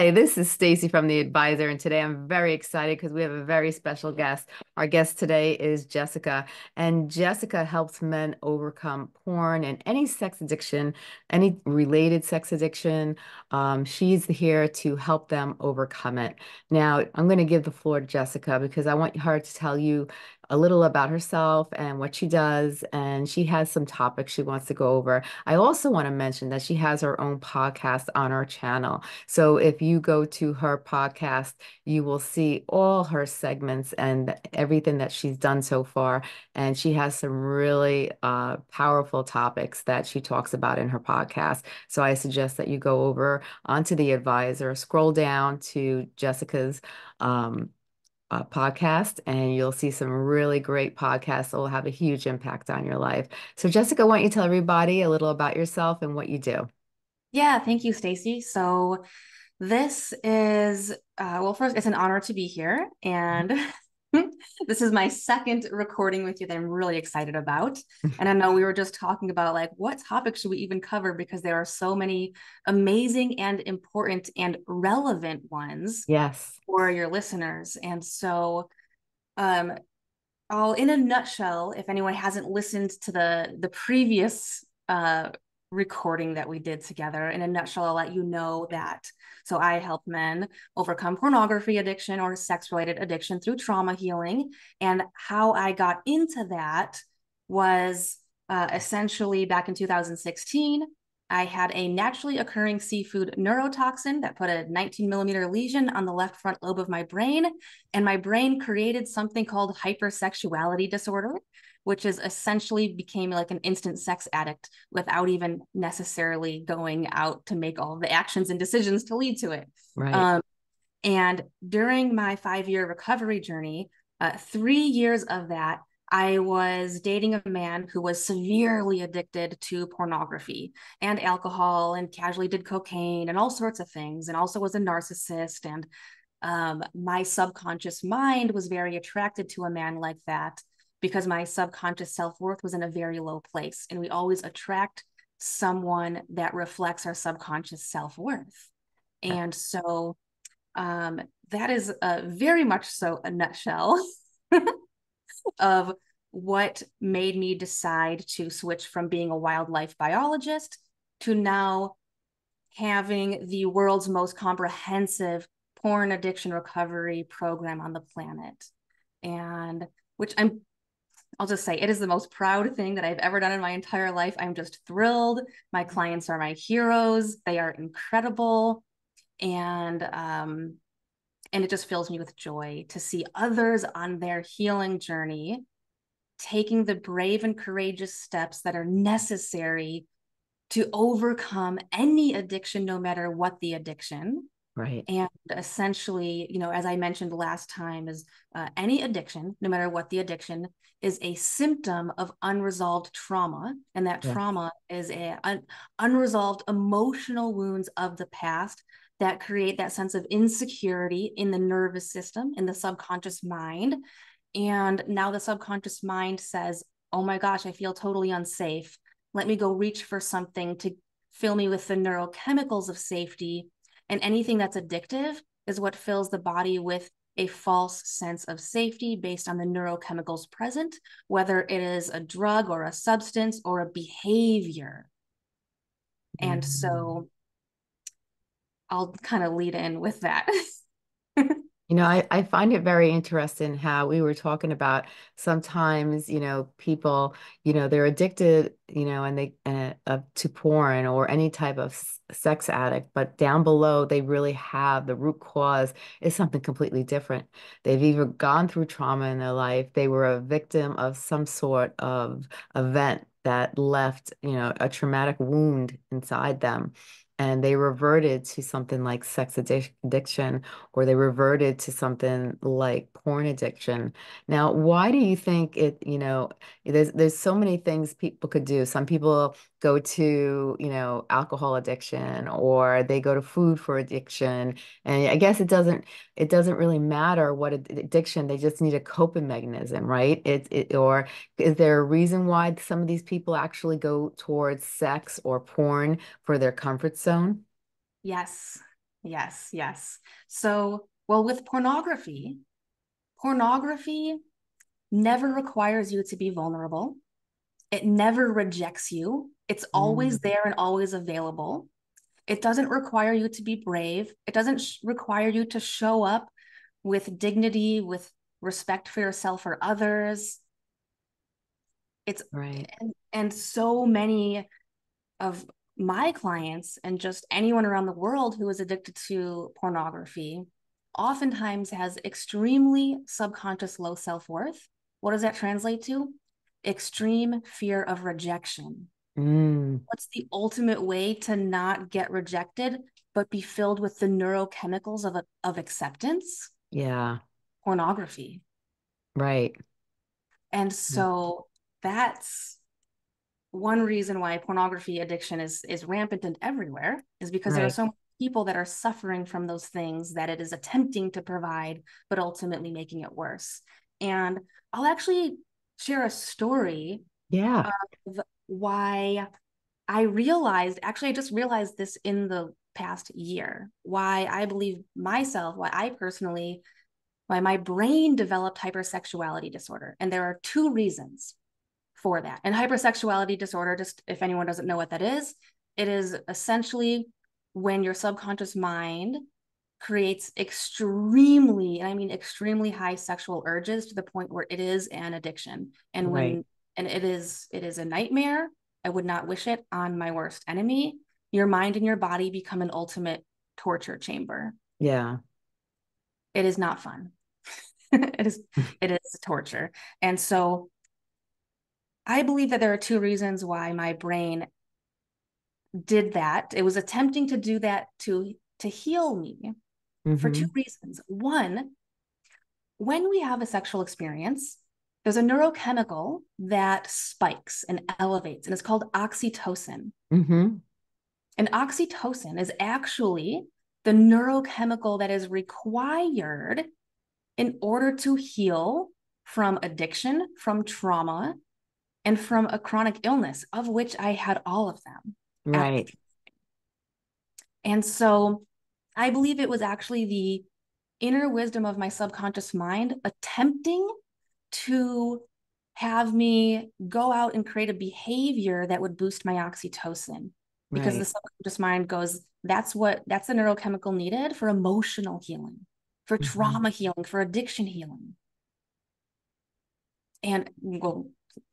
Hi, this is Stacey from The Advisor, and today I'm very excited because we have a very special guest. Our guest today is Jessica, and Jessica helps men overcome porn and any sex addiction, any related sex addiction. Um, she's here to help them overcome it. Now, I'm going to give the floor to Jessica because I want her to tell you a little about herself and what she does. And she has some topics she wants to go over. I also want to mention that she has her own podcast on our channel. So if you go to her podcast, you will see all her segments and everything that she's done so far. And she has some really uh, powerful topics that she talks about in her podcast. So I suggest that you go over onto the advisor, scroll down to Jessica's um, uh, podcast, and you'll see some really great podcasts that will have a huge impact on your life. So, Jessica, why don't you tell everybody a little about yourself and what you do? Yeah, thank you, Stacey. So, this is, uh, well, first, it's an honor to be here. And this is my second recording with you that I'm really excited about. And I know we were just talking about like what topic should we even cover because there are so many amazing and important and relevant ones yes for your listeners. And so um I'll in a nutshell, if anyone hasn't listened to the the previous uh recording that we did together. In a nutshell, I'll let you know that. So I help men overcome pornography addiction or sex related addiction through trauma healing. And how I got into that was uh, essentially back in 2016. I had a naturally occurring seafood neurotoxin that put a 19 millimeter lesion on the left front lobe of my brain. And my brain created something called hypersexuality disorder, which is essentially became like an instant sex addict without even necessarily going out to make all the actions and decisions to lead to it. Right. Um, and during my five year recovery journey, uh, three years of that, I was dating a man who was severely addicted to pornography and alcohol and casually did cocaine and all sorts of things, and also was a narcissist. And um, my subconscious mind was very attracted to a man like that because my subconscious self-worth was in a very low place and we always attract someone that reflects our subconscious self-worth. And so um, that is uh, very much so a nutshell of what made me decide to switch from being a wildlife biologist to now having the world's most comprehensive porn addiction recovery program on the planet. And which i'm I'll just say it is the most proud thing that I've ever done in my entire life. I'm just thrilled. My clients are my heroes. They are incredible. And um, and it just fills me with joy to see others on their healing journey taking the brave and courageous steps that are necessary to overcome any addiction, no matter what the addiction. Right. And essentially, you know, as I mentioned last time, is uh, any addiction, no matter what the addiction, is a symptom of unresolved trauma. And that yeah. trauma is a un- unresolved emotional wounds of the past that create that sense of insecurity in the nervous system, in the subconscious mind. And now the subconscious mind says, oh my gosh, I feel totally unsafe. Let me go reach for something to fill me with the neurochemicals of safety. And anything that's addictive is what fills the body with a false sense of safety based on the neurochemicals present, whether it is a drug or a substance or a behavior. And so mm. I'll kind of lead in with that. You know, I, I find it very interesting how we were talking about sometimes, you know, people, you know, they're addicted, you know, and they uh, uh, to porn or any type of sex addict, but down below they really have the root cause is something completely different. They've either gone through trauma in their life, they were a victim of some sort of event that left, you know, a traumatic wound inside them and they reverted to something like sex addiction or they reverted to something like porn addiction. Now, why do you think it, you know, there's there's so many things people could do. Some people go to, you know, alcohol addiction or they go to food for addiction. And I guess it doesn't it doesn't really matter what addiction, they just need a coping mechanism, right? It, it or is there a reason why some of these people actually go towards sex or porn for their comfort zone? Yes. Yes, yes. So, well, with pornography, pornography never requires you to be vulnerable. It never rejects you. It's always mm. there and always available. It doesn't require you to be brave. It doesn't sh- require you to show up with dignity, with respect for yourself or others. It's right. And, and so many of my clients and just anyone around the world who is addicted to pornography oftentimes has extremely subconscious low self-worth what does that translate to extreme fear of rejection. Mm. what's the ultimate way to not get rejected but be filled with the neurochemicals of, of acceptance? Yeah. Pornography. Right. And so that's one reason why pornography addiction is is rampant and everywhere is because right. there are so many people that are suffering from those things that it is attempting to provide but ultimately making it worse. And i'll actually share a story yeah of why i realized actually i just realized this in the past year why i believe myself why i personally why my brain developed hypersexuality disorder and there are two reasons for that. And hypersexuality disorder, just if anyone doesn't know what that is, it is essentially when your subconscious mind creates extremely, and I mean extremely high sexual urges to the point where it is an addiction. And when right. and it is it is a nightmare. I would not wish it on my worst enemy. Your mind and your body become an ultimate torture chamber. Yeah. It is not fun. it is it is torture. And so I believe that there are two reasons why my brain did that. It was attempting to do that to to heal me mm-hmm. for two mm-hmm. reasons. One, when we have a sexual experience, there's a neurochemical that spikes and elevates, and it's called oxytocin. Mm-hmm. And oxytocin is actually the neurochemical that is required in order to heal from addiction, from trauma, and from a chronic illness, of which I had all of them. Right. And so I believe it was actually the inner wisdom of my subconscious mind attempting to have me go out and create a behavior that would boost my oxytocin because right. the subconscious mind goes that's what that's the neurochemical needed for emotional healing for mm-hmm. trauma healing for addiction healing and well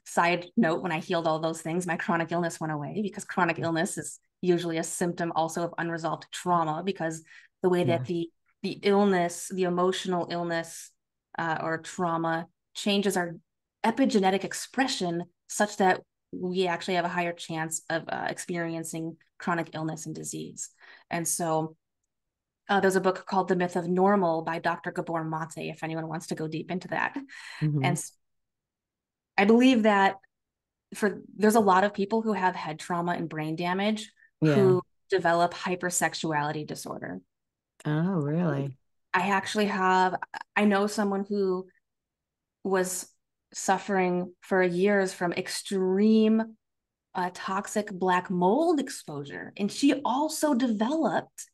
side note when i healed all those things my chronic illness went away because chronic illness is usually a symptom also of unresolved trauma because the way yeah. that the the illness the emotional illness uh, or trauma changes our epigenetic expression such that we actually have a higher chance of uh, experiencing chronic illness and disease and so uh, there's a book called The Myth of Normal by Dr. Gabor Mate, if anyone wants to go deep into that. Mm-hmm. And I believe that for there's a lot of people who have head trauma and brain damage yeah. who develop hypersexuality disorder. Oh, really? I actually have I know someone who was suffering for years from extreme uh, toxic black mold exposure and she also developed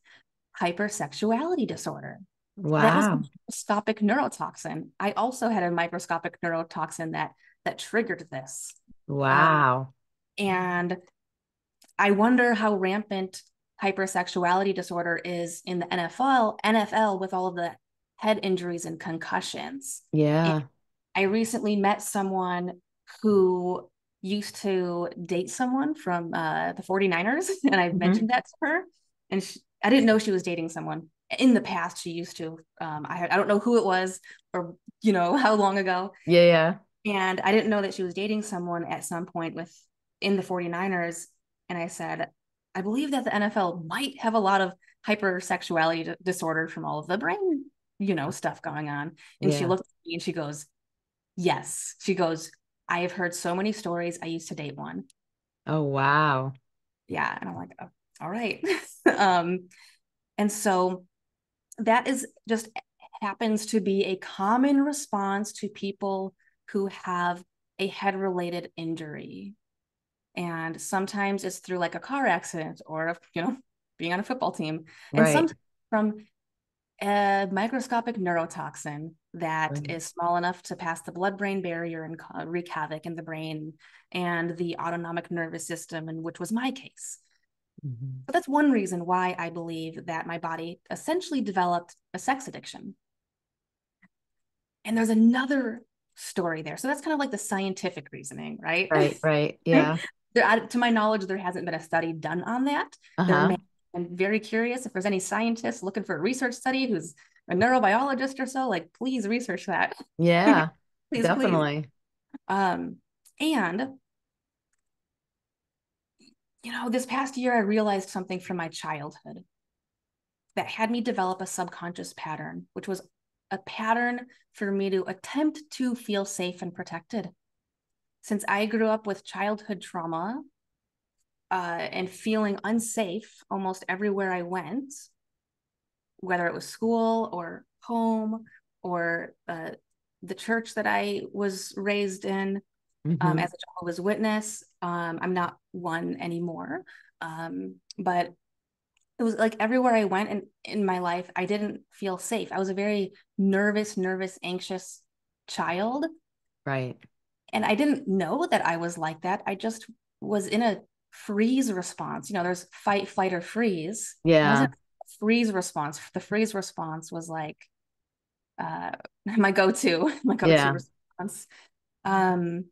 hypersexuality disorder. Wow. That was a microscopic neurotoxin. I also had a microscopic neurotoxin that that triggered this. Wow. Um, and I wonder how rampant hypersexuality disorder is in the NFL, NFL with all of the head injuries and concussions. Yeah. And I recently met someone who used to date someone from uh, the 49ers, and I mm-hmm. mentioned that to her. And she, I didn't know she was dating someone. In the past, she used to. Um, I, I don't know who it was or, you know, how long ago. Yeah, yeah. And I didn't know that she was dating someone at some point with in the 49ers. And I said, I believe that the NFL might have a lot of hypersexuality disorder from all of the brain, you know, stuff going on. And yeah. she looked at me and she goes, Yes. She goes, I have heard so many stories. I used to date one. Oh, wow. Yeah. And I'm like, oh, all right. um, and so that is just happens to be a common response to people who have a head related injury. And sometimes it's through like a car accident or, you know, being on a football team. And right. sometimes from a microscopic neurotoxin that Right. is small enough to pass the blood-brain barrier and wreak havoc in the brain and the autonomic nervous system, and which was my case. Mm-hmm. But that's one reason why I believe that my body essentially developed a sex addiction. And there's another story there. So that's kind of like the scientific reasoning, right? Right, right. Yeah. There, to my knowledge, there hasn't been a study done on that. Uh-huh. I'm very curious if there's any scientists looking for a research study who's a neurobiologist or so, like please research that. Yeah, Please, please. definitely. Um, and you know, this past year I realized something from my childhood that had me develop a subconscious pattern, which was a pattern for me to attempt to feel safe and protected. Since I grew up with childhood trauma uh, and feeling unsafe almost everywhere I went, whether it was school or home or uh, the church that I was raised in, um, Mhm. as a Jehovah's Witness. Um, I'm not one anymore, um, but it was like everywhere I went in, in my life, I didn't feel safe. I was a very nervous, nervous, anxious child. Right. And I didn't know that I was like that. I just was in a freeze response. You know, there's fight, flight, or freeze. Yeah. a freeze response. The freeze response was like uh, my go-to, my go-to Yeah. response. Um,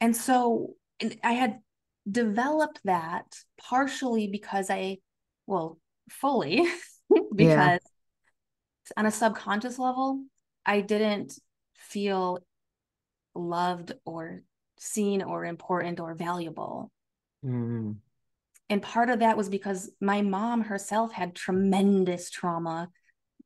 and so and I had developed that partially because I, well, fully because on a subconscious level, I didn't feel loved or seen or important or valuable. Mm. And part of that was because my mom herself had tremendous trauma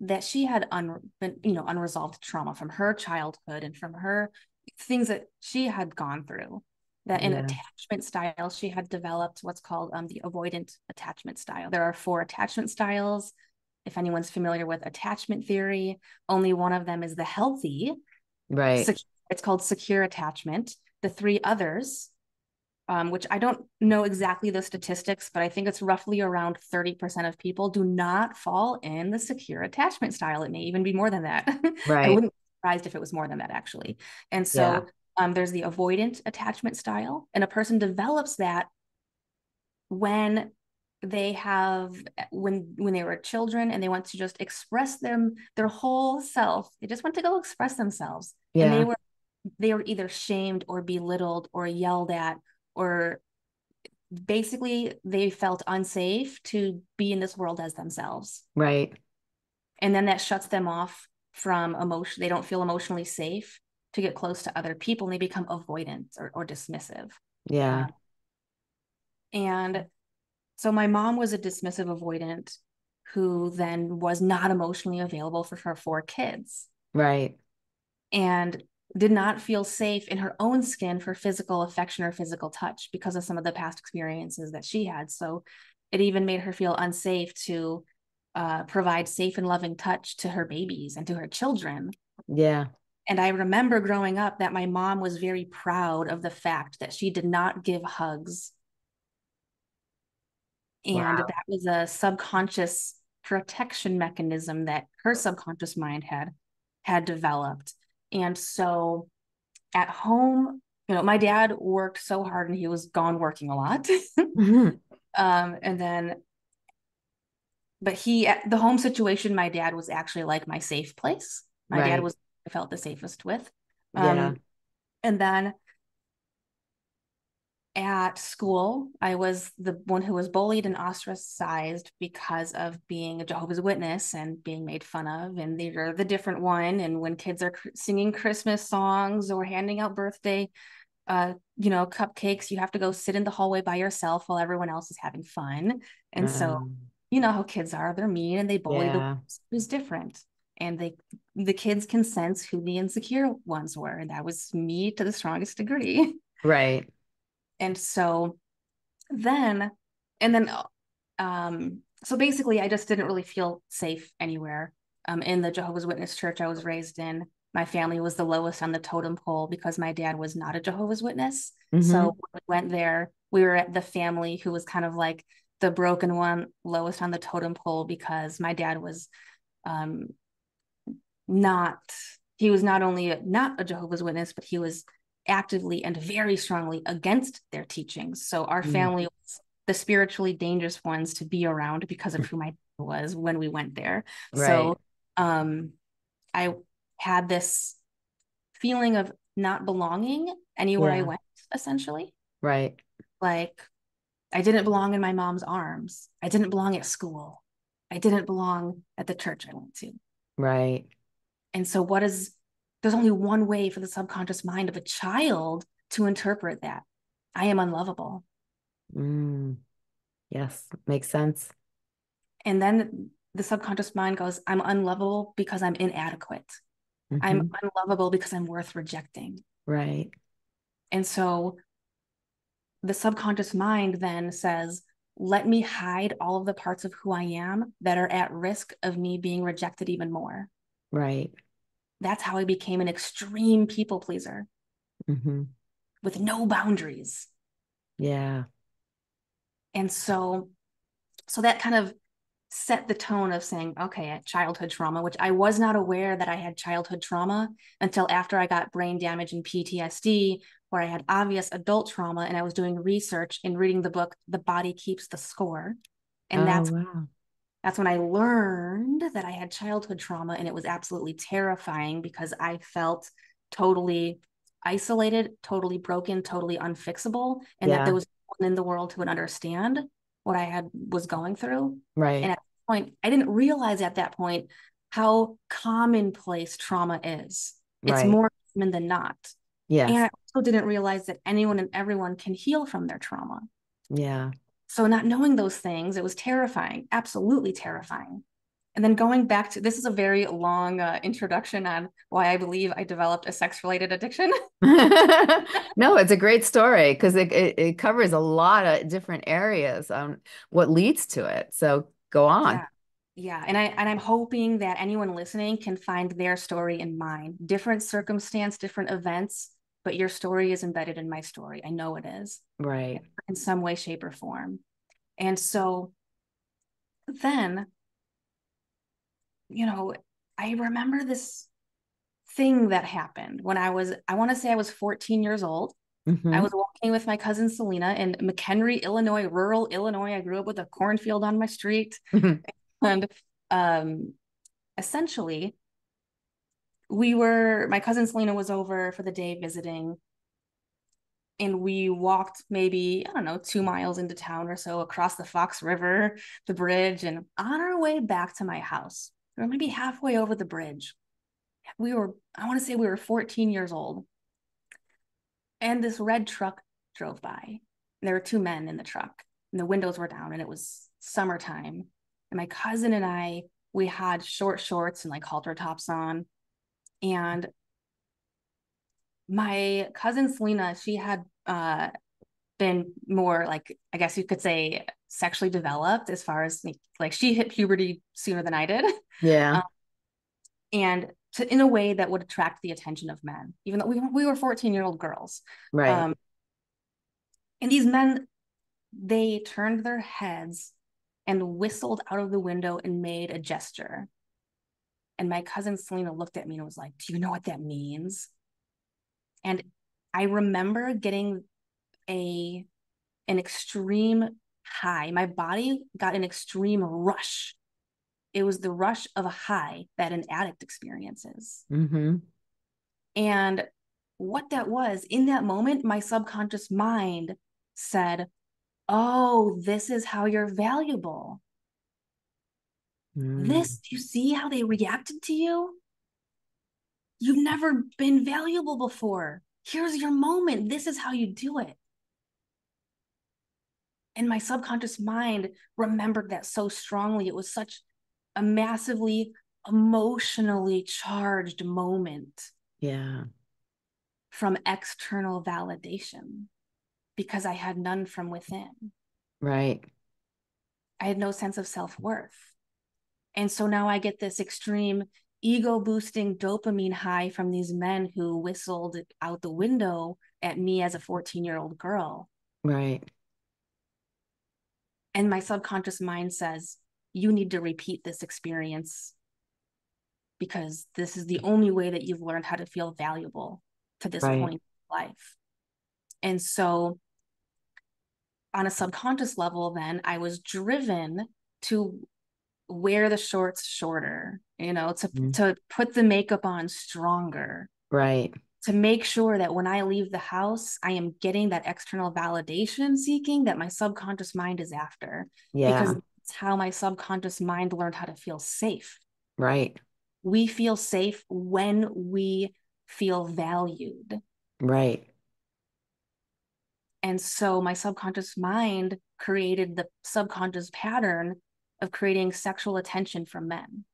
that she had un, been, you know, unresolved trauma from her childhood and from her things that she had gone through. That in Yeah. attachment style, she had developed what's called um, the avoidant attachment style. There are four attachment styles. If anyone's familiar with attachment theory, only one of them is the healthy, Right. it's called secure attachment. The three others, um, which I don't know exactly the statistics, but I think it's roughly around 30% of people do not fall in the secure attachment style. It may even be more than that. Right. I wouldn't be surprised if it was more than that, actually. And so Yeah. Um, there's the avoidant attachment style, and a person develops that when they have when when they were children and they want to just express them their whole self. They just want to go express themselves. And they were they were either shamed or belittled or yelled at or basically they felt unsafe to be in this world as themselves. Right. and then that shuts them off from emotion they don't feel emotionally safe to get close to other people and they become avoidant or, or dismissive Yeah. and so my mom was a dismissive avoidant who then was not emotionally available for her four kids Right. and did not feel safe in her own skin for physical affection or physical touch because of some of the past experiences that she had. So it even made her feel unsafe to uh, provide safe and loving touch to her babies and to her children. Yeah. And I remember growing up that my mom was very proud of the fact that she did not give hugs. And Wow. that was a subconscious protection mechanism that her subconscious mind had had developed. And so at home, you know, my dad worked so hard and he was gone working a lot. Mhm. um, and then but he the home situation, my dad was actually like my safe place. My dad was I felt the safest with. Yeah. Um, and then at school, I was the one who was bullied and ostracized because of being a Jehovah's Witness and being made fun of. And they're the different one. And when kids are cr- singing Christmas songs or handing out birthday, uh, you know, cupcakes, you have to go sit in the hallway by yourself while everyone else is having fun. And so, Um, you know how kids are, they're mean and they bully the yeah. who's different. And they the kids can sense who the insecure ones were. And that was me to the strongest degree. Right. and so then and then um so basically i just didn't really feel safe anywhere um in the jehovah's witness church i was raised in my family was the lowest on the totem pole because my dad was not a jehovah's witness Mhm. so when we went there we were at the family who was kind of like the broken one, lowest on the totem pole, because my dad was um, not, he was not only a, not a Jehovah's Witness, but he was actively and very strongly against their teachings. So our mm. family was the spiritually dangerous ones to be around because of who my dad was when we went there. Right. So um, I had this feeling of not belonging anywhere yeah. I went, essentially. Right. Like I didn't belong in my mom's arms. I didn't belong at school. I didn't belong at the church I went to. Right. And so, what is there's only one way for the subconscious mind of a child to interpret that I am unlovable. Mm. Yes, makes sense. And then the subconscious mind goes, I'm unlovable because I'm inadequate. Mm-hmm. I'm unlovable because I'm worth rejecting. Right. And so the subconscious mind then says, let me hide all of the parts of who I am that are at risk of me being rejected even more. Right. That's how I became an extreme people pleaser mm-hmm. with no boundaries. Yeah. And so, so that kind of set the tone of saying, okay, childhood trauma, which I was not aware that I had childhood trauma until after I got brain damage and PTSD, where I had obvious adult trauma and I was doing research and reading the book The Body Keeps the Score. And oh, that's wow. That's when I learned that I had childhood trauma and it was absolutely terrifying because I felt totally isolated, totally broken, totally unfixable, and yeah. that there was no one in the world who would understand what I had was going through. Right. And at that point, I didn't realize at that point how commonplace trauma is. It's right. more common than not. Yeah. And I also didn't realize that anyone and everyone can heal from their trauma. Yeah. So not knowing those things, it was terrifying, absolutely terrifying. And then going back to this is a very long uh, introduction on why I believe I developed a sex related addiction. no, it's a great story because it, it, it, covers a lot of different areas on what leads to it. So go on. Yeah. Yeah, and I and I'm hoping that anyone listening can find their story in mine. Different circumstance, different events, but your story is embedded in my story. I know it is. Right. In some way, shape, or form. And so then you know, I remember this thing that happened when I was, I want to say I was 14 years old. Mm-hmm. I was walking with my cousin Selena in McHenry, Illinois, rural Illinois. I grew up with a cornfield on my street. Mm-hmm. And um, essentially, we were, my cousin Selena was over for the day visiting. And we walked maybe, I don't know, two miles into town or so across the Fox River, the bridge, and on our way back to my house, we were maybe halfway over the bridge. We were, I want to say we were 14 years old. And this red truck drove by. And there were two men in the truck, and the windows were down, and it was summertime. And my cousin and I, we had short shorts and like halter tops on. And my cousin Selena, she had uh, been more like, I guess you could say, sexually developed as far as like she hit puberty sooner than I did. Yeah. Um, and to, in a way that would attract the attention of men, even though we, we were 14 year old girls. Right. Um, and these men, they turned their heads and whistled out of the window and made a gesture. And my cousin Selena looked at me and was like, Do you know what that means? And I remember getting a an extreme high. My body got an extreme rush. It was the rush of a high that an addict experiences. Mm-hmm. And what that was in that moment, my subconscious mind said, Oh, this is how you're valuable. Mm. This, do you see how they reacted to you? You've never been valuable before. Here's your moment. This is how you do it and my subconscious mind remembered that so strongly it was such a massively emotionally charged moment yeah from external validation because i had none from within right i had no sense of self-worth and so now i get this extreme ego boosting dopamine high from these men who whistled out the window at me as a 14 year old girl right And my subconscious mind says, you need to repeat this experience because this is the only way that you've learned how to feel valuable to this right. point in life. And so, on a subconscious level, then I was driven to wear the shorts shorter, you know, to mm-hmm. to put the makeup on stronger. Right. To make sure that when I leave the house, I am getting that external validation seeking that my subconscious mind is after. Yeah. Because it's how my subconscious mind learned how to feel safe. Right. We feel safe when we feel valued. Right. And so my subconscious mind created the subconscious pattern of creating sexual attention from men.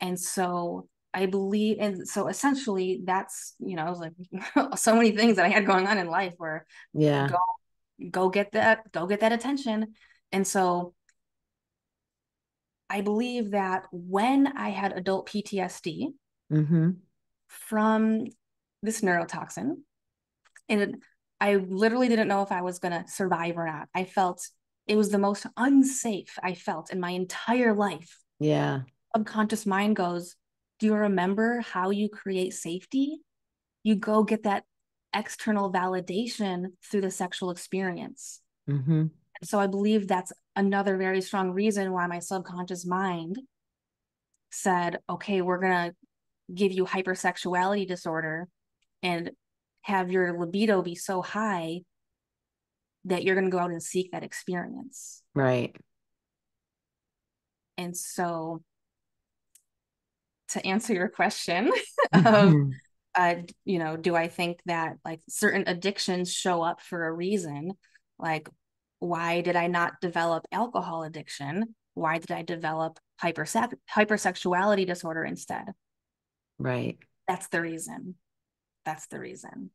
And so I believe, and so essentially that's, you know, I was like so many things that I had going on in life where, yeah, go, go get that, go get that attention. And so I believe that when I had adult PTSD mm-hmm. from this neurotoxin, and I literally didn't know if I was going to survive or not. I felt it was the most unsafe I felt in my entire life. Yeah. Subconscious mind goes, Do you remember how you create safety? You go get that external validation through the sexual experience. Mm-hmm. So I believe that's another very strong reason why my subconscious mind said, okay, we're going to give you hypersexuality disorder and have your libido be so high that you're going to go out and seek that experience. Right. And so to answer your question of uh, you know, do I think that like certain addictions show up for a reason? Like, why did I not develop alcohol addiction? Why did I develop hyperse- hypersexuality disorder instead? Right. That's the reason. That's the reason.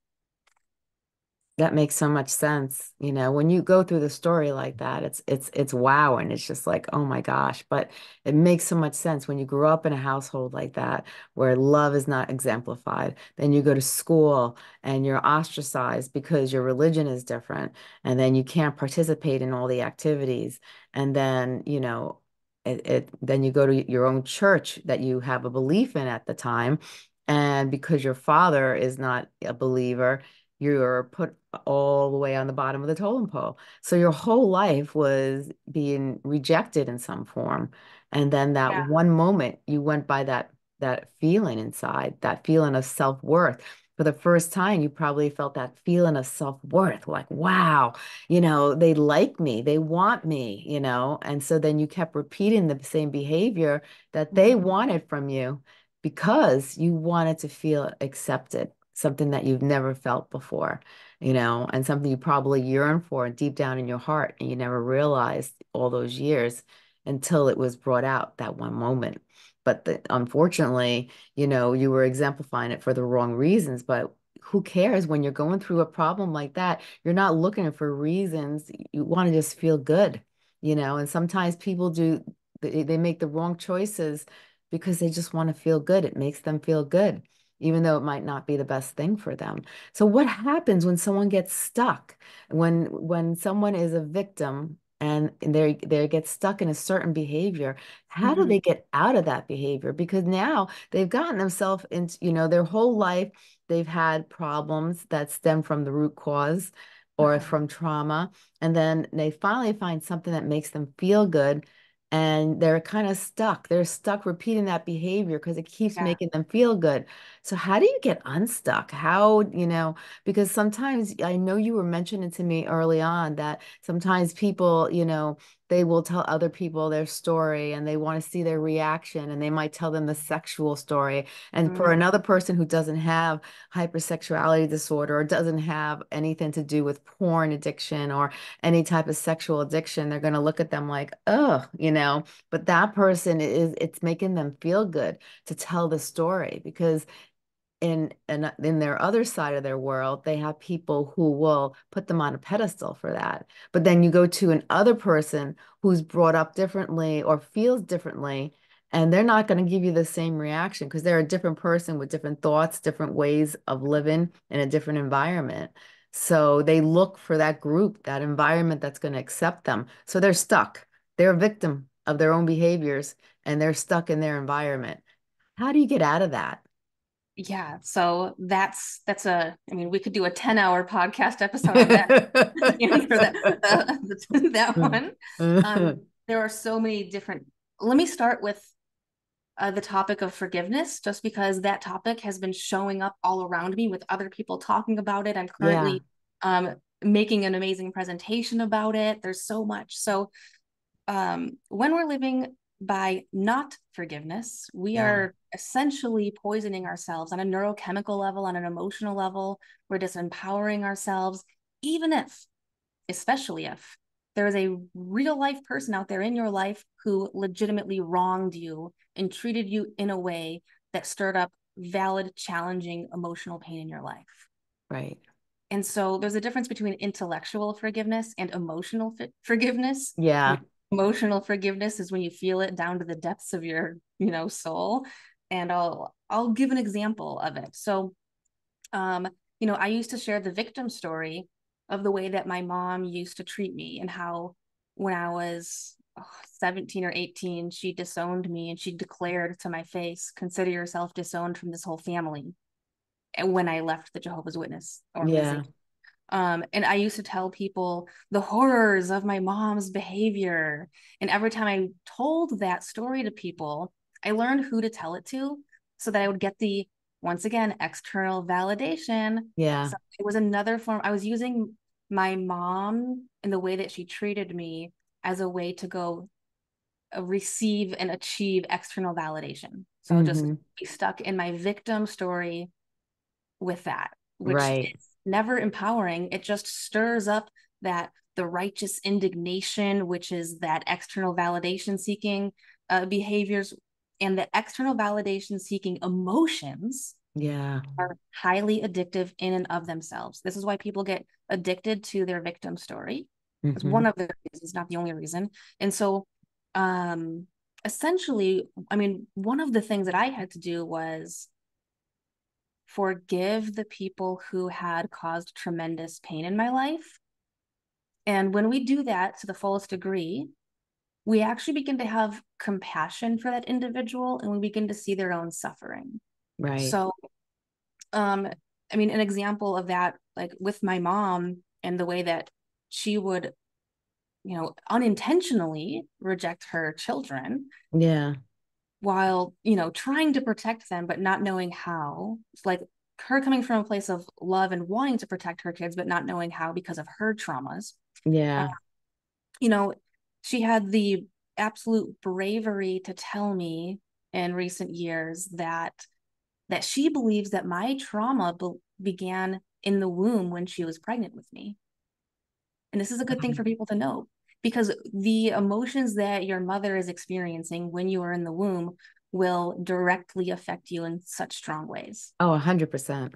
That makes so much sense. You know, when you go through the story like that, it's it's it's wow and it's just like, oh my gosh, but it makes so much sense when you grew up in a household like that where love is not exemplified. Then you go to school and you're ostracized because your religion is different and then you can't participate in all the activities. And then, you know, it, it then you go to your own church that you have a belief in at the time and because your father is not a believer, you're put all the way on the bottom of the totem pole. So your whole life was being rejected in some form. And then that yeah. one moment you went by that that feeling inside, that feeling of self-worth. For the first time, you probably felt that feeling of self-worth, like, wow, you know, they like me, they want me, you know. And so then you kept repeating the same behavior that they mm-hmm. wanted from you because you wanted to feel accepted something that you've never felt before, you know, and something you probably yearn for deep down in your heart and you never realized all those years until it was brought out that one moment. But the, unfortunately, you know, you were exemplifying it for the wrong reasons. But who cares when you're going through a problem like that? You're not looking for reasons. You want to just feel good, you know, and sometimes people do, they, they make the wrong choices because they just want to feel good. It makes them feel good even though it might not be the best thing for them. So what happens when someone gets stuck? When when someone is a victim and they they get stuck in a certain behavior, how mm-hmm. do they get out of that behavior? Because now they've gotten themselves into, you know, their whole life they've had problems that stem from the root cause or mm-hmm. from trauma and then they finally find something that makes them feel good and they're kind of stuck. They're stuck repeating that behavior because it keeps yeah. making them feel good. So how do you get unstuck? How, you know, because sometimes I know you were mentioning to me early on that sometimes people, you know, they will tell other people their story and they want to see their reaction and they might tell them the sexual story and mm. for another person who doesn't have hypersexuality disorder or doesn't have anything to do with porn addiction or any type of sexual addiction they're going to look at them like oh you know but that person is it's making them feel good to tell the story because in, in in their other side of their world, they have people who will put them on a pedestal for that. But then you go to an other person who's brought up differently or feels differently, and they're not going to give you the same reaction because they're a different person with different thoughts, different ways of living in a different environment. So they look for that group, that environment that's going to accept them. So they're stuck. They're a victim of their own behaviors and they're stuck in their environment. How do you get out of that? Yeah, so that's that's a. I mean, we could do a ten-hour podcast episode on that answer that uh, that one. Um, there are so many different. Let me start with uh, the topic of forgiveness, just because that topic has been showing up all around me with other people talking about it. I'm currently yeah. um, making an amazing presentation about it. There's so much. So, um, when we're living by not forgiveness, we yeah. are essentially poisoning ourselves on a neurochemical level, on an emotional level. We're disempowering ourselves, even if, especially if, there is a real life person out there in your life who legitimately wronged you and treated you in a way that stirred up valid, challenging emotional pain in your life. Right. And so there's a difference between intellectual forgiveness and emotional forgiveness. Yeah emotional forgiveness is when you feel it down to the depths of your you know soul. And i'll i'll give an example of it. So um you know i used to share the victim story of the way that my mom used to treat me and how when i was oh, 17 or 18 she disowned me and she declared to my face consider yourself disowned from this whole family and when i left the jehovah's witness organization. yeah. Um, and I used to tell people the horrors of my mom's behavior. And every time I told that story to people, I learned who to tell it to so that I would get the, once again, external validation. Yeah. So it was another form. I was using my mom and the way that she treated me as a way to go uh, receive and achieve external validation. So mm-hmm. just be stuck in my victim story with that, which right. is never empowering. It just stirs up that the righteous indignation, which is that external validation seeking uh, behaviors and the external validation seeking emotions yeah are highly addictive in and of themselves this is why people get addicted to their victim story mm-hmm. it's one of the reasons not the only reason and so um essentially i mean one of the things that i had to do was forgive the people who had caused tremendous pain in my life. And when we do that to the fullest degree, we actually begin to have compassion for that individual and we begin to see their own suffering. Right. So, um, I mean, an example of that, like with my mom and the way that she would, you know, unintentionally reject her children. Yeah while you know trying to protect them but not knowing how. It's like her coming from a place of love and wanting to protect her kids but not knowing how because of her traumas. Yeah. Uh, you know she had the absolute bravery to tell me in recent years that that she believes that my trauma be- began in the womb when she was pregnant with me. And this is a good thing mm-hmm. for people to know because the emotions that your mother is experiencing when you are in the womb will directly affect you in such strong ways. Oh, 100%.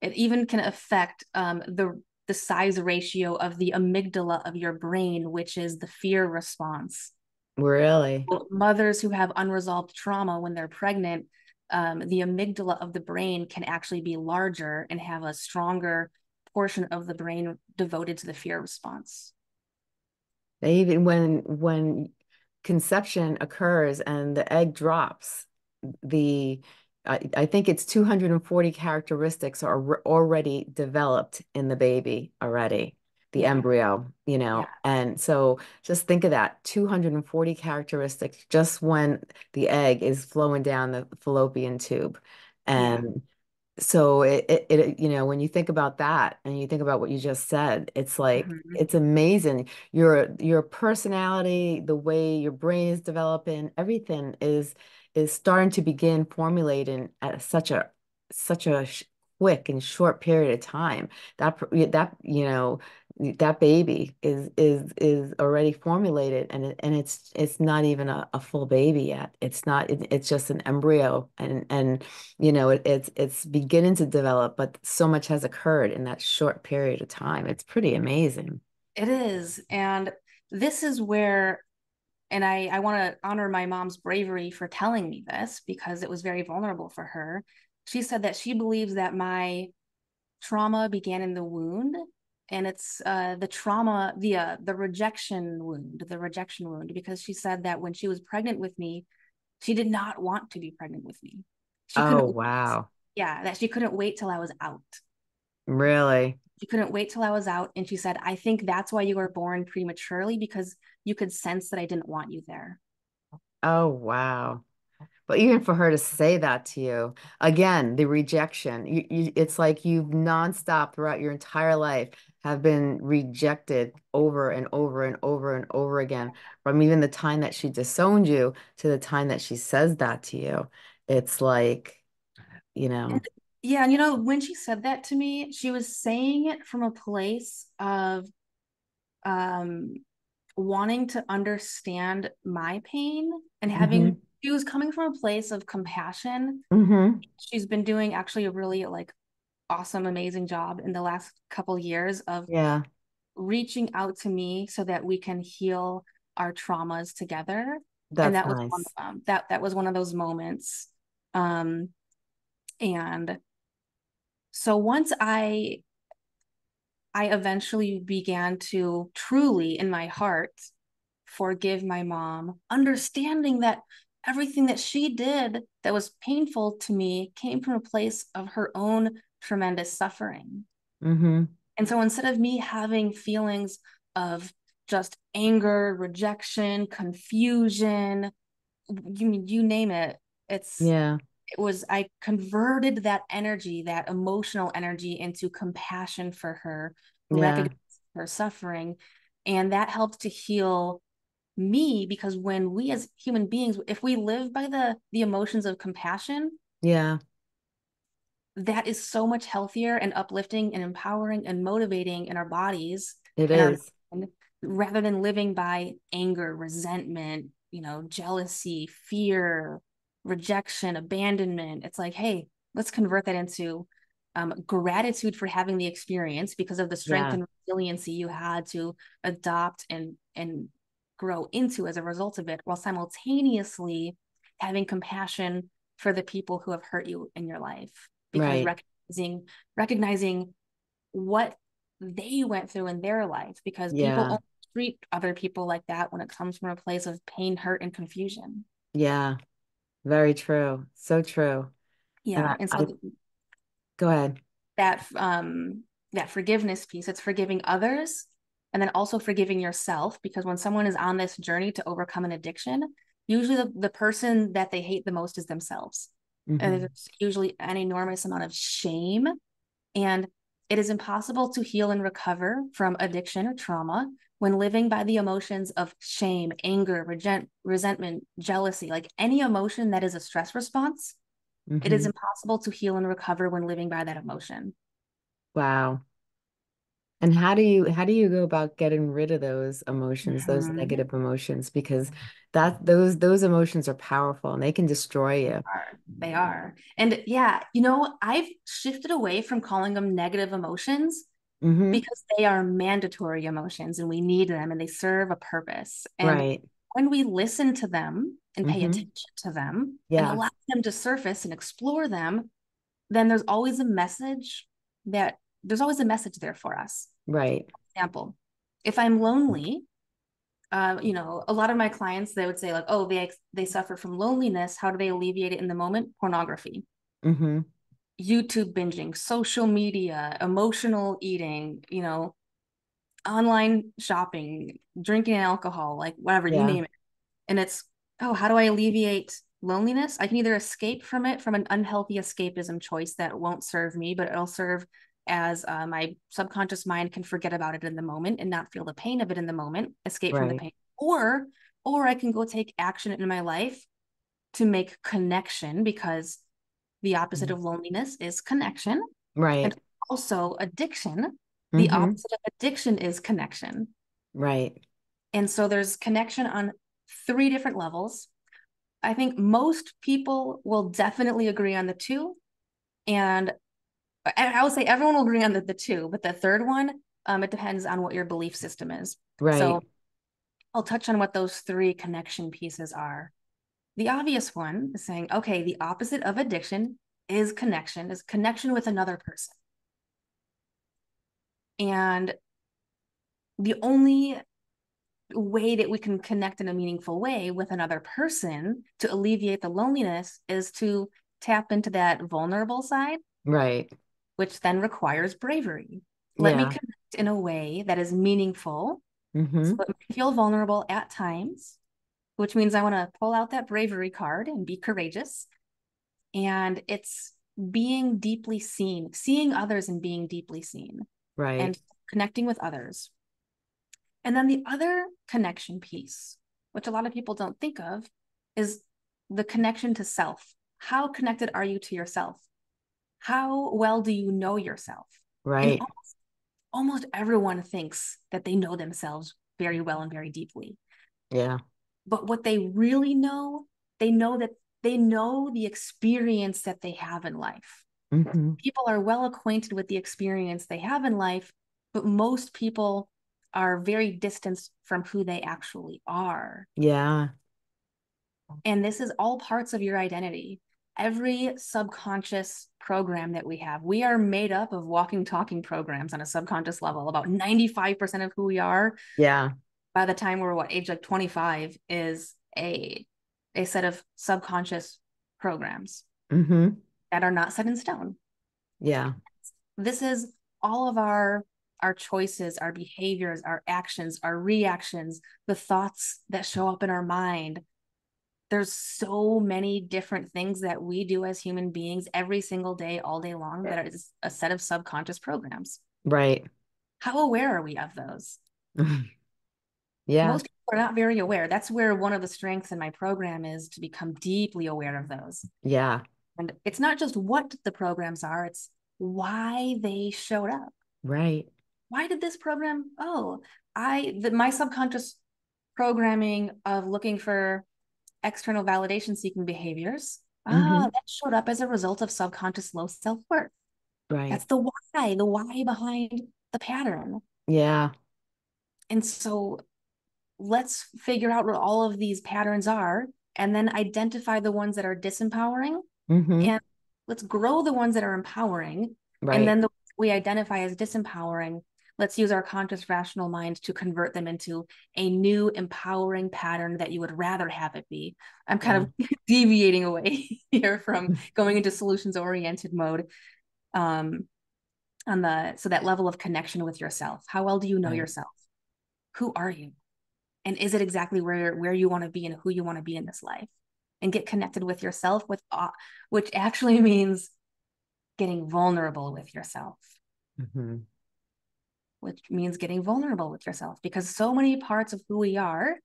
It even can affect um, the the size ratio of the amygdala of your brain, which is the fear response. Really? Mothers who have unresolved trauma when they're pregnant, um, the amygdala of the brain can actually be larger and have a stronger portion of the brain devoted to the fear response. They even when when conception occurs and the egg drops, the I, I think it's 240 characteristics are already developed in the baby already, the yeah. embryo, you know. Yeah. And so just think of that 240 characteristics just when the egg is flowing down the fallopian tube. And yeah so it, it, it, you know when you think about that and you think about what you just said it's like mm-hmm. it's amazing your your personality the way your brain is developing everything is is starting to begin formulating at such a such a quick and short period of time that that you know that baby is is is already formulated and it, and it's it's not even a, a full baby yet. It's not it, it's just an embryo and and you know it, it's it's beginning to develop but so much has occurred in that short period of time. It's pretty amazing. It is and this is where and i i want to honor my mom's bravery for telling me this because it was very vulnerable for her. She said that she believes that my trauma began in the wound and it's uh, the trauma uh, the rejection wound the rejection wound because she said that when she was pregnant with me she did not want to be pregnant with me. She oh wow. Yeah that she couldn't wait till i was out. Really? She couldn't wait till i was out and she said i think that's why you were born prematurely because you could sense that i didn't want you there. Oh wow. But even for her to say that to you, again, the rejection, you, you, it's like you've nonstop throughout your entire life have been rejected over and over and over and over again from even the time that she disowned you to the time that she says that to you. It's like, you know. Yeah. And, you know, when she said that to me, she was saying it from a place of um, wanting to understand my pain and having. Mm-hmm she was coming from a place of compassion. Mm-hmm. She's been doing actually a really like awesome, amazing job in the last couple years of yeah reaching out to me so that we can heal our traumas together. That's and that nice. was one of them. That that was one of those moments. Um and so once I I eventually began to truly in my heart forgive my mom, understanding that everything that she did that was painful to me came from a place of her own tremendous suffering. Mm-hmm. And so instead of me having feelings of just anger, rejection, confusion, you you name it, it's yeah. It was I converted that energy, that emotional energy into compassion for her, yeah. her suffering, and that helped to heal me because when we as human beings if we live by the the emotions of compassion yeah that is so much healthier and uplifting and empowering and motivating in our bodies It is, our, rather than living by anger resentment you know jealousy fear rejection abandonment. It's like hey let's convert that into um, gratitude for having the experience because of the strength yeah. and resiliency you had to adopt and and grow into as a result of it while simultaneously having compassion for the people who have hurt you in your life because right. recognizing recognizing what they went through in their life because yeah. people treat other people like that when it comes from a place of pain hurt and confusion. Yeah. Very true. So true. Yeah and, and so I, go ahead. That um that forgiveness piece it's forgiving others and then also forgiving yourself because when someone is on this journey to overcome an addiction usually the, the person that they hate the most is themselves mm-hmm. and there's usually an enormous amount of shame and it is impossible to heal and recover from addiction or trauma when living by the emotions of shame anger resent, resentment jealousy like any emotion that is a stress response mm-hmm. it is mm-hmm. impossible to heal and recover when living by that emotion wow and how do you how do you go about getting rid of those emotions, mm-hmm. those negative emotions? Because that those those emotions are powerful and they can destroy you. They are. They are. And yeah, you know, I've shifted away from calling them negative emotions mm-hmm. because they are mandatory emotions and we need them and they serve a purpose. And right. when we listen to them and pay mm-hmm. attention to them yeah. and allow them to surface and explore them, then there's always a message that there's always a message there for us. Right. For example, if I'm lonely, uh, you know, a lot of my clients they would say like, oh, they they suffer from loneliness. How do they alleviate it in the moment? Pornography, mm-hmm. YouTube binging, social media, emotional eating, you know, online shopping, drinking alcohol, like whatever yeah. you name it. And it's oh, how do I alleviate loneliness? I can either escape from it from an unhealthy escapism choice that won't serve me, but it'll serve as uh, my subconscious mind can forget about it in the moment and not feel the pain of it in the moment, escape right. from the pain. Or, or I can go take action in my life to make connection because the opposite mm-hmm. of loneliness is connection. Right. And also addiction. The mm-hmm. opposite of addiction is connection. Right. And so there's connection on three different levels. I think most people will definitely agree on the two. And I would say everyone will agree on the, the two, but the third one, um, it depends on what your belief system is. Right. So I'll touch on what those three connection pieces are. The obvious one is saying, okay, the opposite of addiction is connection, is connection with another person. And the only way that we can connect in a meaningful way with another person to alleviate the loneliness is to tap into that vulnerable side. Right. Which then requires bravery. Let yeah. me connect in a way that is meaningful. Mm-hmm. So let me feel vulnerable at times, which means I want to pull out that bravery card and be courageous. And it's being deeply seen, seeing others and being deeply seen. Right. And connecting with others. And then the other connection piece, which a lot of people don't think of, is the connection to self. How connected are you to yourself? How well do you know yourself? Right. Almost, almost everyone thinks that they know themselves very well and very deeply. Yeah. But what they really know, they know that they know the experience that they have in life. Mm-hmm. People are well acquainted with the experience they have in life, but most people are very distanced from who they actually are. Yeah. And this is all parts of your identity. Every subconscious program that we have, we are made up of walking, talking programs on a subconscious level. About 95% of who we are. Yeah. By the time we're what age like 25 is a a set of subconscious programs mm-hmm. that are not set in stone. Yeah. This is all of our our choices, our behaviors, our actions, our reactions, the thoughts that show up in our mind. There's so many different things that we do as human beings every single day, all day long, that is a set of subconscious programs. Right. How aware are we of those? yeah. Most people are not very aware. That's where one of the strengths in my program is to become deeply aware of those. Yeah. And it's not just what the programs are, it's why they showed up. Right why did this program oh i the, my subconscious programming of looking for external validation seeking behaviors ah, mm-hmm. ah that showed up as a result of subconscious low self-worth right that's the why the why behind the pattern yeah and so let's figure out what all of these patterns are and then identify the ones that are disempowering mm-hmm. and let's grow the ones that are empowering right. and then the we identify as disempowering let's use our conscious rational mind to convert them into a new empowering pattern that you would rather have it be. I'm kind yeah. of deviating away here from going into solutions oriented mode um on the so that level of connection with yourself. How well do you know right. yourself? Who are you? And is it exactly where where you want to be and who you want to be in this life? And get connected with yourself with uh, which actually means getting vulnerable with yourself. Mm-hmm which means getting vulnerable with yourself because so many parts of who we are,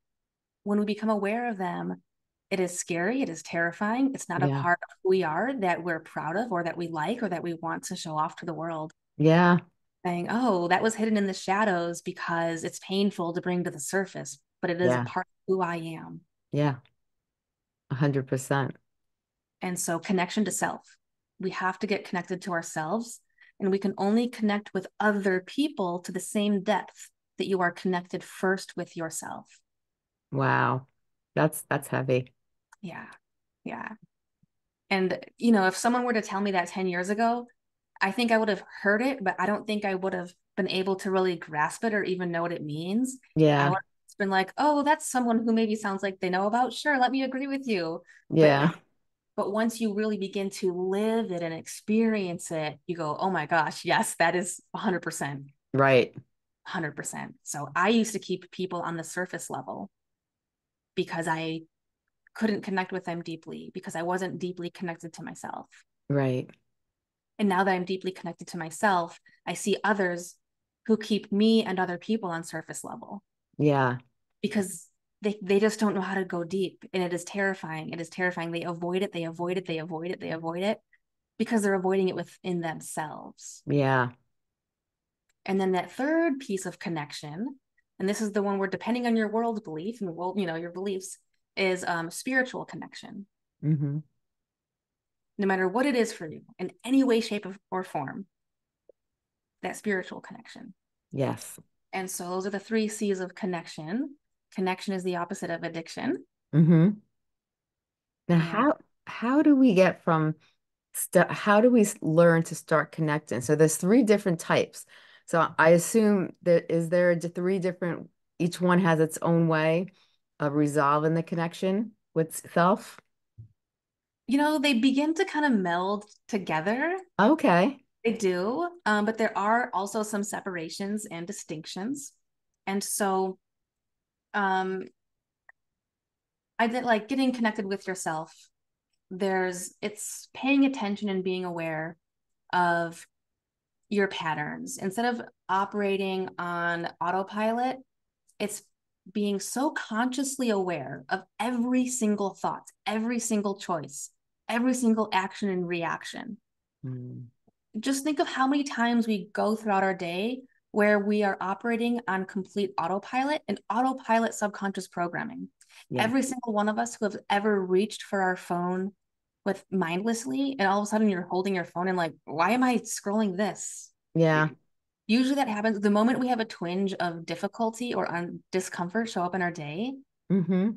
when we become aware of them, it is scary, it is terrifying. It's not yeah. a part of who we are that we're proud of or that we like or that we want to show off to the world. Yeah. Saying, oh, that was hidden in the shadows because it's painful to bring to the surface, but it is yeah. a part of who I am. Yeah. A hundred percent. And so connection to self. We have to get connected to ourselves and we can only connect with other people to the same depth that you are connected first with yourself. Wow. That's that's heavy. Yeah. Yeah. And you know, if someone were to tell me that 10 years ago, I think I would have heard it, but I don't think I would have been able to really grasp it or even know what it means. Yeah. It's been like, oh, that's someone who maybe sounds like they know about. Sure, let me agree with you. Yeah. But once you really begin to live it and experience it, you go, oh my gosh, yes, that is 100%. Right. 100%. So I used to keep people on the surface level because I couldn't connect with them deeply because I wasn't deeply connected to myself. Right. And now that I'm deeply connected to myself, I see others who keep me and other people on surface level. Yeah. Because they, they just don't know how to go deep and it is terrifying. It is terrifying. They avoid it they avoid it they avoid it they avoid it because they're avoiding it within themselves. Yeah. And then that third piece of connection and this is the one where depending on your world belief and world you know your beliefs is um spiritual connection. Mm-hmm. no matter what it is for you in any way shape or form that spiritual connection. Yes. And so those are the three c's of connection connection is the opposite of addiction. Mm-hmm. Now, how how do we get from st- how do we learn to start connecting? So there's three different types. So I assume that is there three different, each one has its own way of resolving the connection with self? You know, they begin to kind of meld together. Okay. They do, um, but there are also some separations and distinctions. And so um I did like getting connected with yourself. There's it's paying attention and being aware of your patterns. Instead of operating on autopilot, it's being so consciously aware of every single thought, every single choice, every single action and reaction. Mm. Just think of how many times we go throughout our day where we are operating on complete autopilot and autopilot subconscious programming. Yeah. Every single one of us who have ever reached for our phone with mindlessly, and all of a sudden you're holding your phone and like, why am I scrolling this? Yeah. Usually that happens the moment we have a twinge of difficulty or un- discomfort show up in our day. Mm-hmm.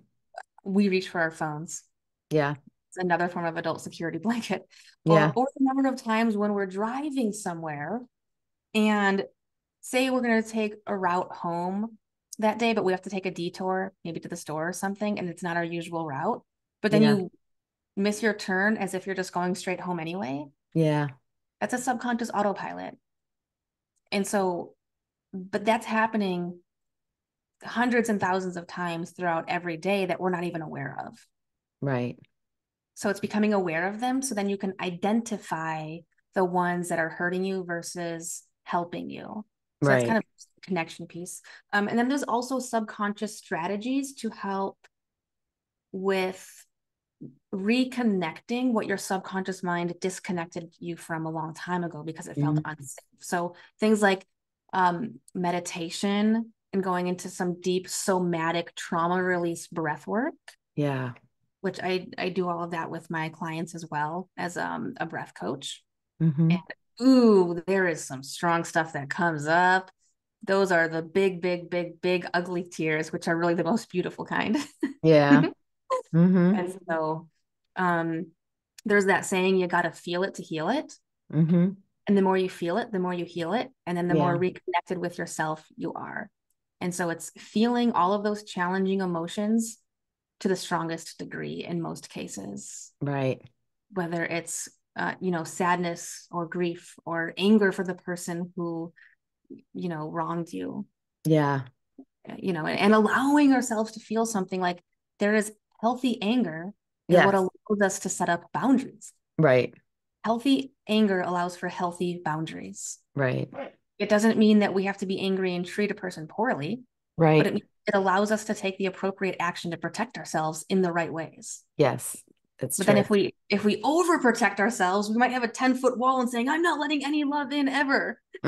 We reach for our phones. Yeah. It's another form of adult security blanket. Yeah. Or, or the number of times when we're driving somewhere and say we're going to take a route home that day, but we have to take a detour, maybe to the store or something, and it's not our usual route. But then yeah. you miss your turn as if you're just going straight home anyway. Yeah. That's a subconscious autopilot. And so, but that's happening hundreds and thousands of times throughout every day that we're not even aware of. Right. So it's becoming aware of them so then you can identify the ones that are hurting you versus helping you. So right. that's kind of connection piece. Um, and then there's also subconscious strategies to help with reconnecting what your subconscious mind disconnected you from a long time ago because it felt mm-hmm. unsafe. So things like um, meditation and going into some deep somatic trauma release breath work. Yeah. Which I, I do all of that with my clients as well as um, a breath coach. Mm-hmm. And ooh, there is some strong stuff that comes up. Those are the big, big, big, big, ugly tears, which are really the most beautiful kind. Yeah. mm-hmm. And so um, there's that saying, you got to feel it to heal it. Mm-hmm. And the more you feel it, the more you heal it. And then the yeah. more reconnected with yourself you are. And so it's feeling all of those challenging emotions to the strongest degree in most cases. Right. Whether it's uh, you know sadness or grief or anger for the person who you know wronged you. Yeah. You know and, and allowing ourselves to feel something like there is healthy anger yeah what allows us to set up boundaries. Right. Healthy anger allows for healthy boundaries. Right. It doesn't mean that we have to be angry and treat a person poorly right. but it, it allows us to take the appropriate action to protect ourselves in the right ways. Yes it's but true. then if we if we overprotect ourselves, we might have a 10 foot wall and saying, I'm not letting any love in ever.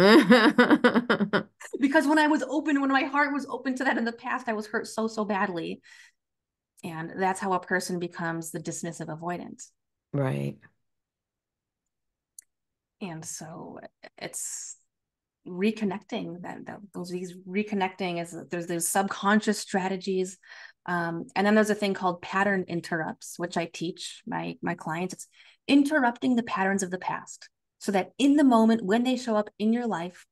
because when I was open, when my heart was open to that in the past, I was hurt so, so badly. And that's how a person becomes the dismissive avoidant. Right. And so it's reconnecting that, that those these reconnecting is there's those subconscious strategies um, and then there's a thing called pattern interrupts, which I teach my, my clients. It's interrupting the patterns of the past so that in the moment when they show up in your life,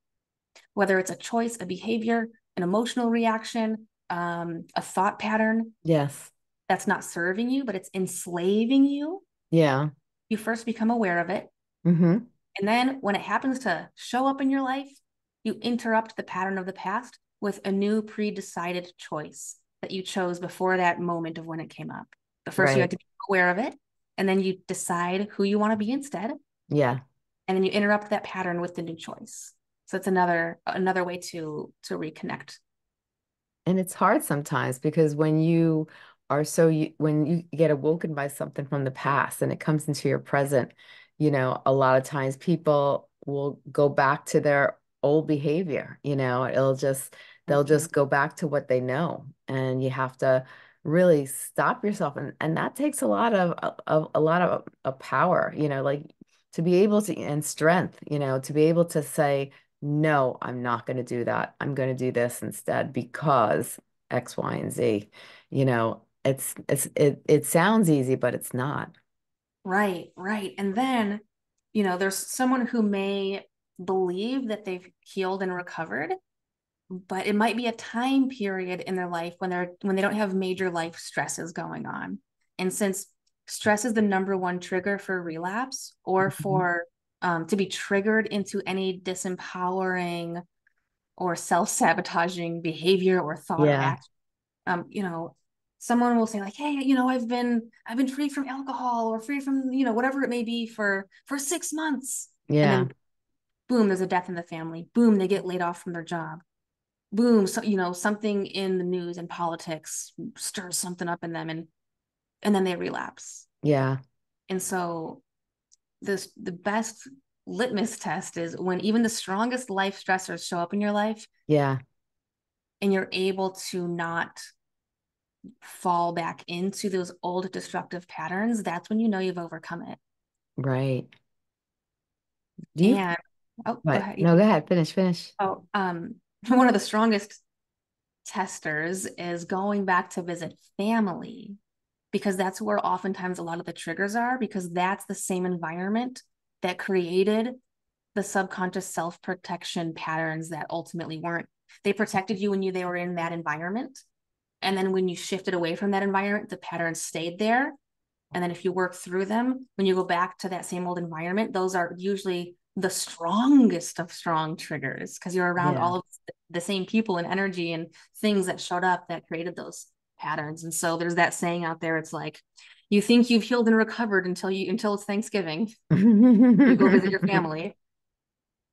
whether it's a choice, a behavior, an emotional reaction, um, a thought pattern. Yes. That's not serving you, but it's enslaving you. Yeah. You first become aware of it. Mm-hmm. And then when it happens to show up in your life, you interrupt the pattern of the past with a new pre decided choice that you chose before that moment of when it came up. But first, right. you have to be aware of it, and then you decide who you want to be instead. Yeah. And then you interrupt that pattern with the new choice. So it's another another way to to reconnect. And it's hard sometimes because when you are so you when you get awoken by something from the past and it comes into your present, you know, a lot of times people will go back to their old behavior, you know, it'll just they'll mm-hmm. just go back to what they know and you have to really stop yourself and and that takes a lot of, of a lot of, of power you know like to be able to and strength you know to be able to say no i'm not going to do that. I'm going to do this instead because x y and z. You know it's it's it, it sounds easy but it's not. Right right and then you know there's someone who may believe that they've healed and recovered but it might be a time period in their life when they're when they don't have major life stresses going on. And since stress is the number one trigger for relapse or mm-hmm. for um, to be triggered into any disempowering or self-sabotaging behavior or thought yeah. or action um, you know someone will say like hey you know i've been i've been free from alcohol or free from you know whatever it may be for for six months. Yeah. boom there's a death in the family. Boom they get laid off from their job boom so you know something in the news and politics stirs something up in them and and then they relapse. Yeah. And so this the best litmus test is when even the strongest life stressors show up in your life yeah. and you're able to not fall back into those old destructive patterns that's when you know you've overcome it. Right. Do you, and oh go ahead. no go ahead finish finish. Oh um one of the strongest testers is going back to visit family because that's where oftentimes a lot of the triggers are because that's the same environment that created the subconscious self-protection patterns that ultimately weren't. They protected you when you they were in that environment. And then when you shifted away from that environment the patterns stayed there. And then if you work through them when you go back to that same old environment those are usually the strongest of strong triggers because you're around yeah. all of the same people and energy and things that showed up that created those patterns. And so there's that saying out there. It's like you think you've healed and recovered until you until it's Thanksgiving. you go visit your family.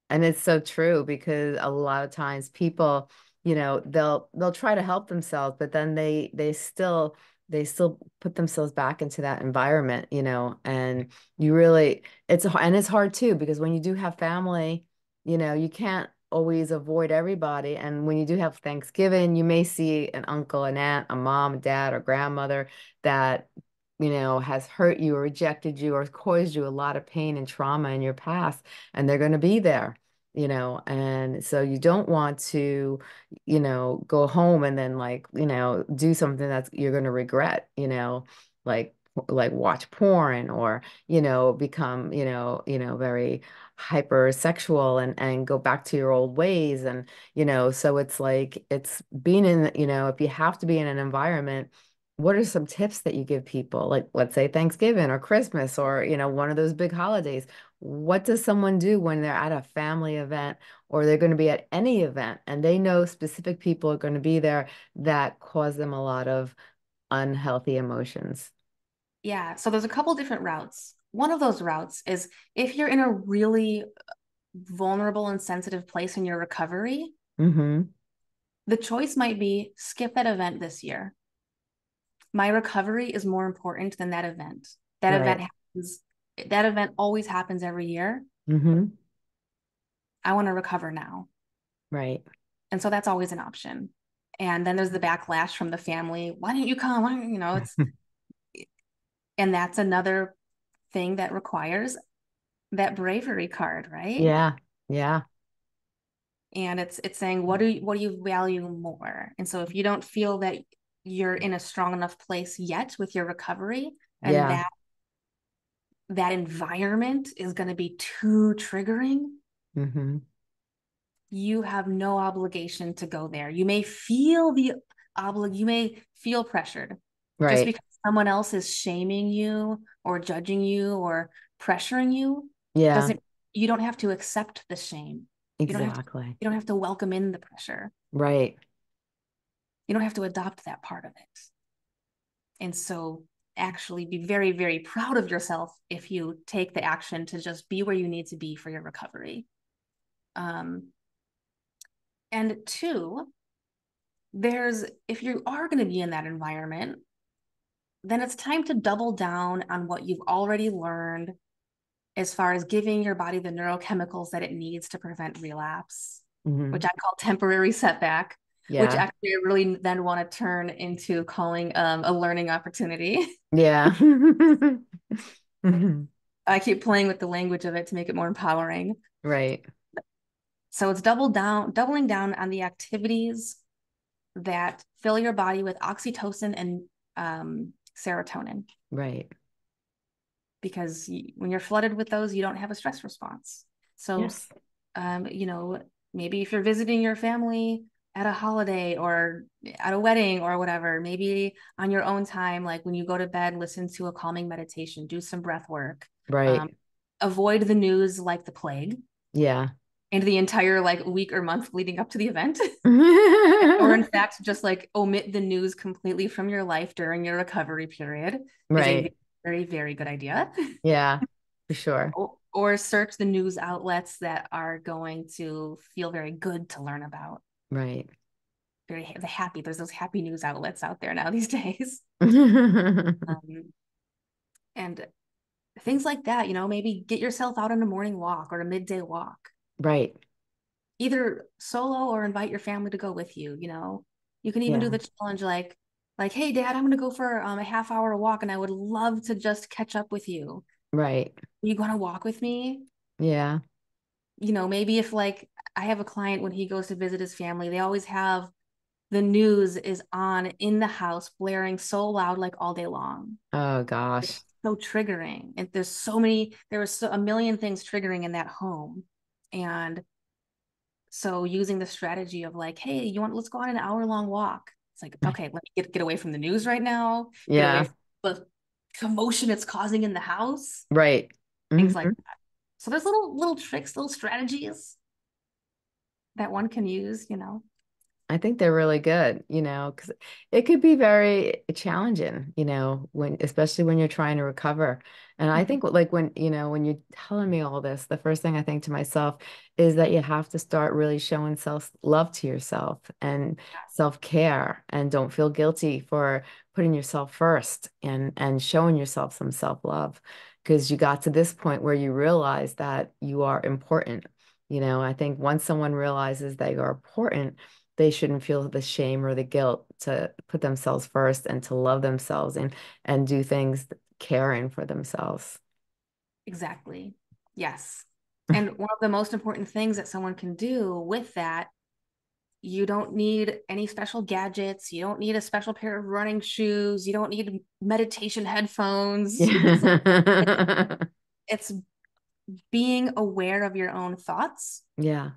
And it's so true because a lot of times people, you know, they'll they'll try to help themselves, but then they they still they still put themselves back into that environment, you know, and you really, it's, and it's hard too, because when you do have family, you know, you can't always avoid everybody. And when you do have Thanksgiving, you may see an uncle, an aunt, a mom, a dad, or grandmother that, you know, has hurt you or rejected you or caused you a lot of pain and trauma in your past, and they're going to be there you know and so you don't want to you know go home and then like you know do something that's you're going to regret you know like like watch porn or you know become you know you know very hypersexual and and go back to your old ways and you know so it's like it's being in you know if you have to be in an environment what are some tips that you give people like let's say thanksgiving or christmas or you know one of those big holidays what does someone do when they're at a family event or they're going to be at any event and they know specific people are going to be there that cause them a lot of unhealthy emotions yeah so there's a couple different routes one of those routes is if you're in a really vulnerable and sensitive place in your recovery mm-hmm. the choice might be skip that event this year my recovery is more important than that event. That right. event happens, that event always happens every year. Mm-hmm. I want to recover now. Right. And so that's always an option. And then there's the backlash from the family. Why didn't you come? Why you know, it's and that's another thing that requires that bravery card, right? Yeah. Yeah. And it's it's saying what do you what do you value more? And so if you don't feel that you're in a strong enough place yet with your recovery and yeah. that that environment is going to be too triggering. Mm-hmm. you have no obligation to go there. You may feel the oblig you may feel pressured. Right. just because someone else is shaming you or judging you or pressuring you yeah. doesn't you don't have to accept the shame. Exactly you don't, to, you don't have to welcome in the pressure. Right. You don't have to adopt that part of it. And so actually be very, very proud of yourself if you take the action to just be where you need to be for your recovery. Um, and two, there's if you are going to be in that environment, then it's time to double down on what you've already learned as far as giving your body the neurochemicals that it needs to prevent relapse, mm-hmm. which I call temporary setback yeah. which actually I really then want to turn into calling um, a learning opportunity. Yeah. I keep playing with the language of it to make it more empowering. Right. So it's double down, doubling down on the activities that fill your body with oxytocin and um, serotonin. Right. Because you, when you're flooded with those, you don't have a stress response. So yes. um, you know, maybe if you're visiting your family at a holiday or at a wedding or whatever, maybe on your own time, like when you go to bed, listen to a calming meditation, do some breath work. Right. Um, avoid the news like the plague. Yeah. And the entire like week or month leading up to the event. or in fact, just like omit the news completely from your life during your recovery period. Right. very, very good idea. Yeah, for sure. Or, or search the news outlets that are going to feel very good to learn about. Right. Very the happy. There's those happy news outlets out there now these days. um, and things like that, you know, maybe get yourself out on a morning walk or a midday walk. Right. Either solo or invite your family to go with you, you know. You can even yeah. do the challenge like like, hey dad, I'm gonna go for um, a half hour walk and I would love to just catch up with you. Right. You gonna walk with me? Yeah. You know, maybe if like I have a client when he goes to visit his family, they always have the news is on in the house blaring so loud like all day long. Oh gosh. It's so triggering. And there's so many there was so, a million things triggering in that home. And so using the strategy of like, hey, you want let's go on an hour long walk. It's like, okay, let me get get away from the news right now. Yeah. The commotion it's causing in the house. Right. Things mm-hmm. like that. So there's little little tricks, little strategies that one can use, you know. I think they're really good, you know, because it could be very challenging, you know, when especially when you're trying to recover. And I mm-hmm. think like when, you know, when you're telling me all this, the first thing I think to myself is that you have to start really showing self-love to yourself and self-care and don't feel guilty for putting yourself first and and showing yourself some self-love because you got to this point where you realize that you are important. You know, I think once someone realizes they are important, they shouldn't feel the shame or the guilt to put themselves first and to love themselves and and do things caring for themselves. Exactly. Yes. And one of the most important things that someone can do with that you don't need any special gadgets you don't need a special pair of running shoes you don't need meditation headphones. Yeah. it's being aware of your own thoughts. Yeah.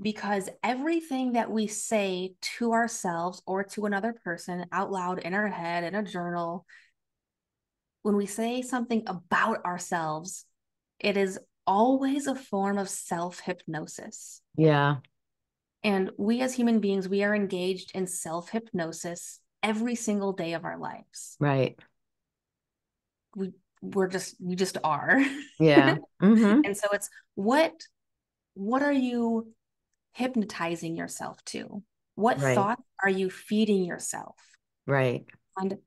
Because everything that we say to ourselves or to another person out loud in our head in a journal when we say something about ourselves it is always a form of self hypnosis yeah. And we as human beings we are engaged in self hypnosis every single day of our lives. Right. We we're just we just are yeah mm-hmm. and so it's what what are you hypnotizing yourself to? What right. thoughts are you feeding yourself? Right. And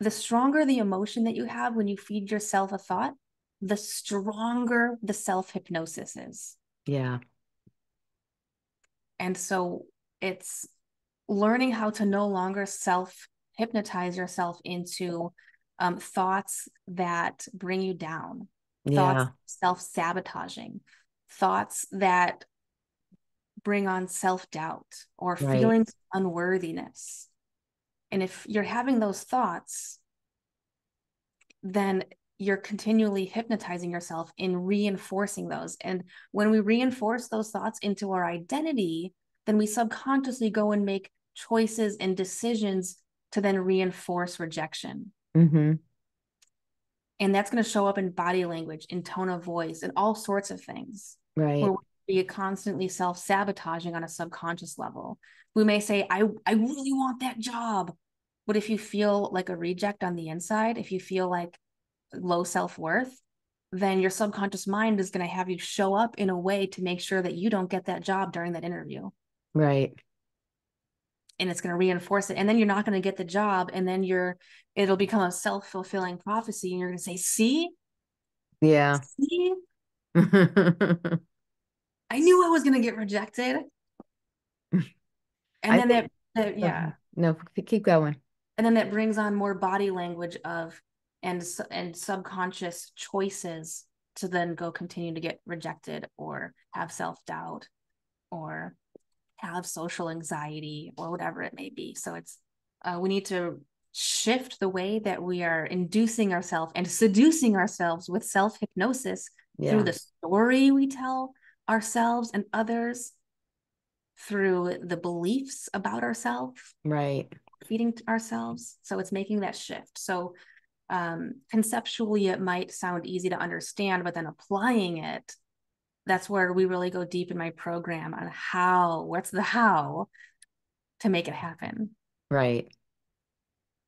the stronger the emotion that you have when you feed yourself a thought, the stronger the self hypnosis is. Yeah. And so it's learning how to no longer self hypnotize yourself into um, thoughts that bring you down, yeah. thoughts self sabotaging, thoughts that bring on self doubt or right. feelings unworthiness. And if you're having those thoughts, then you're continually hypnotizing yourself in reinforcing those. And when we reinforce those thoughts into our identity, then we subconsciously go and make choices and decisions to then reinforce rejection. Mm-hmm. And that's going to show up in body language, in tone of voice, and all sorts of things. Right be constantly self-sabotaging on a subconscious level. We may say, I, I really want that job. But if you feel like a reject on the inside, if you feel like low self-worth, then your subconscious mind is going to have you show up in a way to make sure that you don't get that job during that interview. Right. And it's going to reinforce it. And then you're not going to get the job. And then you're, it'll become a self fulfilling prophecy. And you're going to say, see? Yeah. See? I knew I was going to get rejected. And then think, that, that, oh, yeah. No, keep going. And then that brings on more body language of and and subconscious choices to then go continue to get rejected or have self-doubt or have social anxiety or whatever it may be. So it's uh, we need to shift the way that we are inducing ourselves and seducing ourselves with self hypnosis yeah. through the story we tell ourselves and others through the beliefs about ourselves right feeding ourselves so it's making that shift so um, conceptually it might sound easy to understand but then applying it that's where we really go deep in my program on how what's the how to make it happen right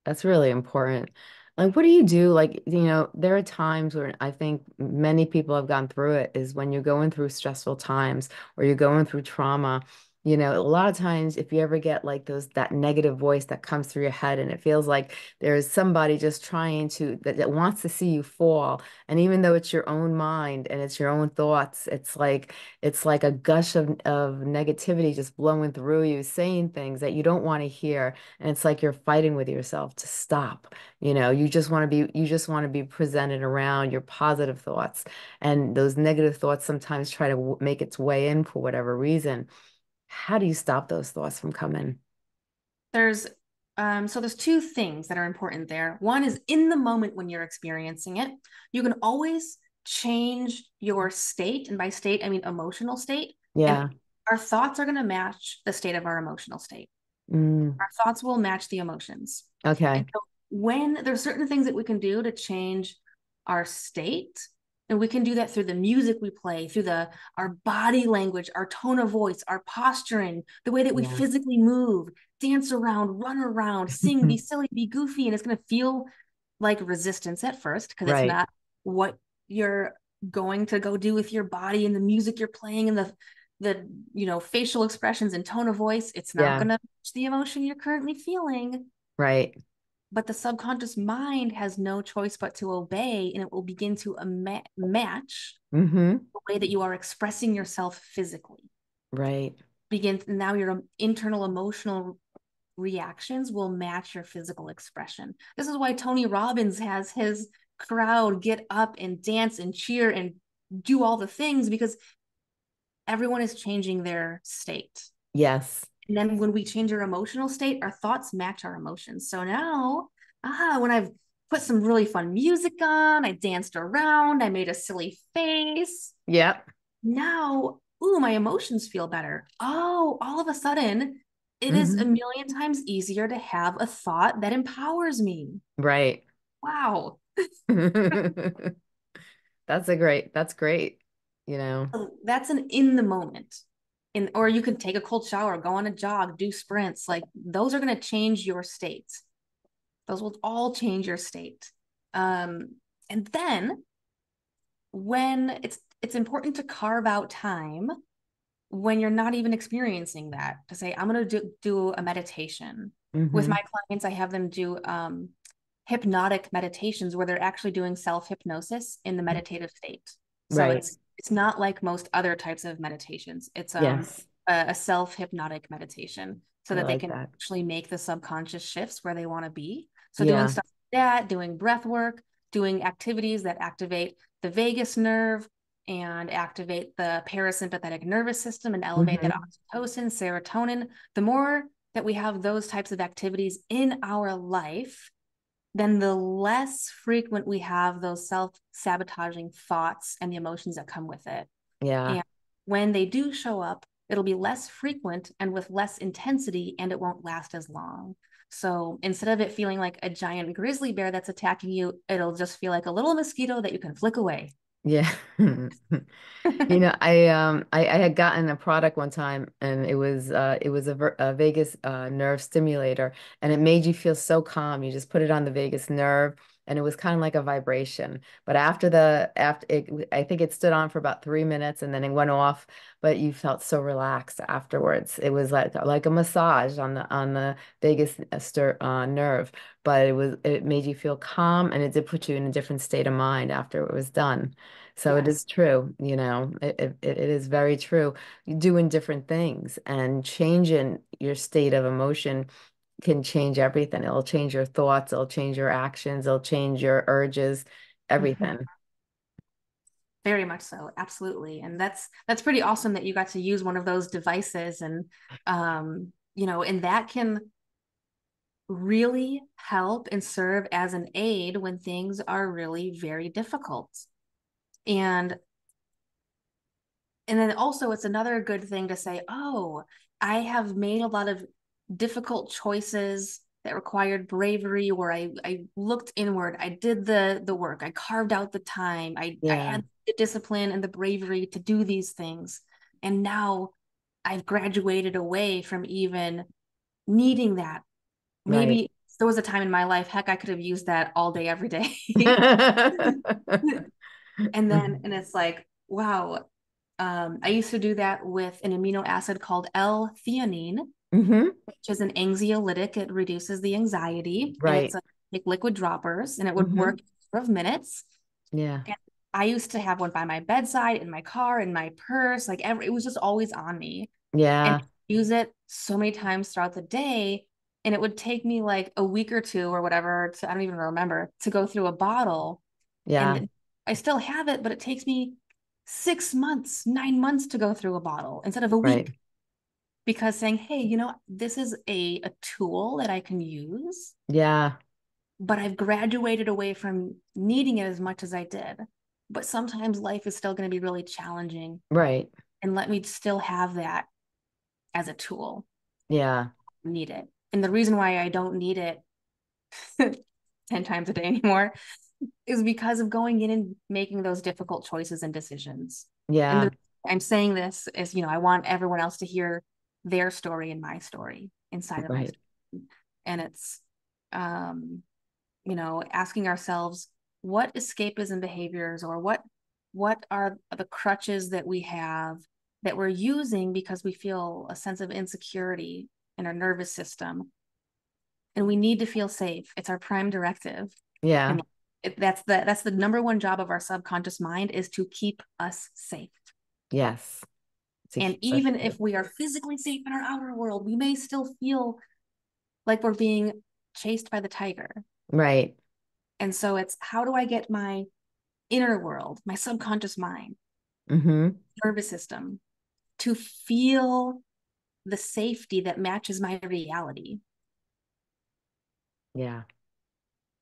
that's really important like, what do you do? Like, you know, there are times where I think many people have gone through it is when you're going through stressful times or you're going through trauma. You know, a lot of times if you ever get like those that negative voice that comes through your head and it feels like there's somebody just trying to that, that wants to see you fall. And even though it's your own mind and it's your own thoughts, it's like it's like a gush of, of negativity just blowing through you, saying things that you don't want to hear. And it's like you're fighting with yourself to stop. You know, you just want to be you just want to be presented around your positive thoughts. And those negative thoughts sometimes try to make its way in for whatever reason how do you stop those thoughts from coming? There's um, so there's two things that are important there. One is in the moment when you're experiencing it, you can always change your state, and by state I mean emotional state. Yeah. And our thoughts are going to match the state of our emotional state. Mm. Our thoughts will match the emotions. Okay. So when there's certain things that we can do to change our state, and we can do that through the music we play through the our body language our tone of voice our posturing the way that we yeah. physically move dance around run around sing be silly be goofy and it's going to feel like resistance at first because right. it's not what you're going to go do with your body and the music you're playing and the the you know facial expressions and tone of voice it's not yeah. going to match the emotion you're currently feeling right but the subconscious mind has no choice but to obey and it will begin to ma- match mm-hmm. the way that you are expressing yourself physically. Right. Begin now your internal emotional reactions will match your physical expression. This is why tony robbins has his crowd get up and dance and cheer and do all the things because everyone is changing their state. Yes and then when we change our emotional state, our thoughts match our emotions. So now, ah, when I've put some really fun music on, I danced around, I made a silly face. Yep. Now, ooh, my emotions feel better. Oh, all of a sudden, it mm-hmm. is a million times easier to have a thought that empowers me. Right. Wow. that's a great, that's great. You know, that's an in the moment in or you can take a cold shower go on a jog do sprints like those are going to change your state those will all change your state um, and then when it's it's important to carve out time when you're not even experiencing that to say i'm going to do, do a meditation mm-hmm. with my clients i have them do um, hypnotic meditations where they're actually doing self hypnosis in the mm. meditative state so right. it's it's not like most other types of meditations. It's um, yes. a, a self hypnotic meditation so that like they can that. actually make the subconscious shifts where they want to be. So yeah. doing stuff like that, doing breath work, doing activities that activate the vagus nerve and activate the parasympathetic nervous system and elevate mm-hmm. that oxytocin, serotonin. The more that we have those types of activities in our life, then the less frequent we have those self sabotaging thoughts and the emotions that come with it. Yeah. And when they do show up, it'll be less frequent and with less intensity, and it won't last as long. So instead of it feeling like a giant grizzly bear that's attacking you, it'll just feel like a little mosquito that you can flick away. Yeah. You know, I um I, I had gotten a product one time and it was uh it was a, a vagus uh nerve stimulator and it made you feel so calm. You just put it on the vagus nerve and it was kind of like a vibration. But after the after it, I think it stood on for about three minutes and then it went off. But you felt so relaxed afterwards. It was like like a massage on the on the vagus uh, stir, uh, nerve. But it was it made you feel calm and it did put you in a different state of mind after it was done. So it is true, you know, it, it, it is very true. Doing different things and changing your state of emotion can change everything. It'll change your thoughts, it'll change your actions, it'll change your urges, everything. Very much so, absolutely. And that's that's pretty awesome that you got to use one of those devices and um, you know, and that can really help and serve as an aid when things are really very difficult. And and then also it's another good thing to say, oh, I have made a lot of difficult choices that required bravery where I, I looked inward. I did the the work. I carved out the time. I, yeah. I had the discipline and the bravery to do these things. And now i've graduated away from even needing that. Maybe right. there was a time in my life heck i could have used that all day every day. And then and it's like wow um, i used to do that with an amino acid called l-theanine mm-hmm. which is an anxiolytic. It reduces the anxiety. Right. it's like liquid droppers, and it would mm-hmm. work for minutes. Yeah. And I used to have one by my bedside, in my car, in my purse. Like every, it was just always on me. Yeah. And use it so many times throughout the day. And it would take me like a week or two or whatever to, I don't even remember, to go through a bottle. Yeah. And I still have it, but it takes me six months, nine months to go through a bottle instead of a week. Right. because saying hey you know this is a, a tool that i can use. Yeah. But i've graduated away from needing it as much as i did. But sometimes life is still going to be really challenging. Right. And let me still have that as a tool. Yeah. Need it. And the reason why i don't need it 10 times a day anymore is because of going in and making those difficult choices and decisions. Yeah. and the, i'm saying this is you know i want everyone else to hear their story and my story inside of right. my story. and it's um you know asking ourselves what escapism behaviors or what what are the crutches that we have that we're using because we feel a sense of insecurity in our nervous system? And we need to feel safe. It's our prime directive. Yeah. It, that's the that's the number one job of our subconscious mind is to keep us safe yes and even if we are physically safe in our outer world, we may still feel like we're being chased by the tiger. Right. And so it's how do I get my inner world, my subconscious mind, mm-hmm. nervous system to feel the safety that matches my reality. Yeah.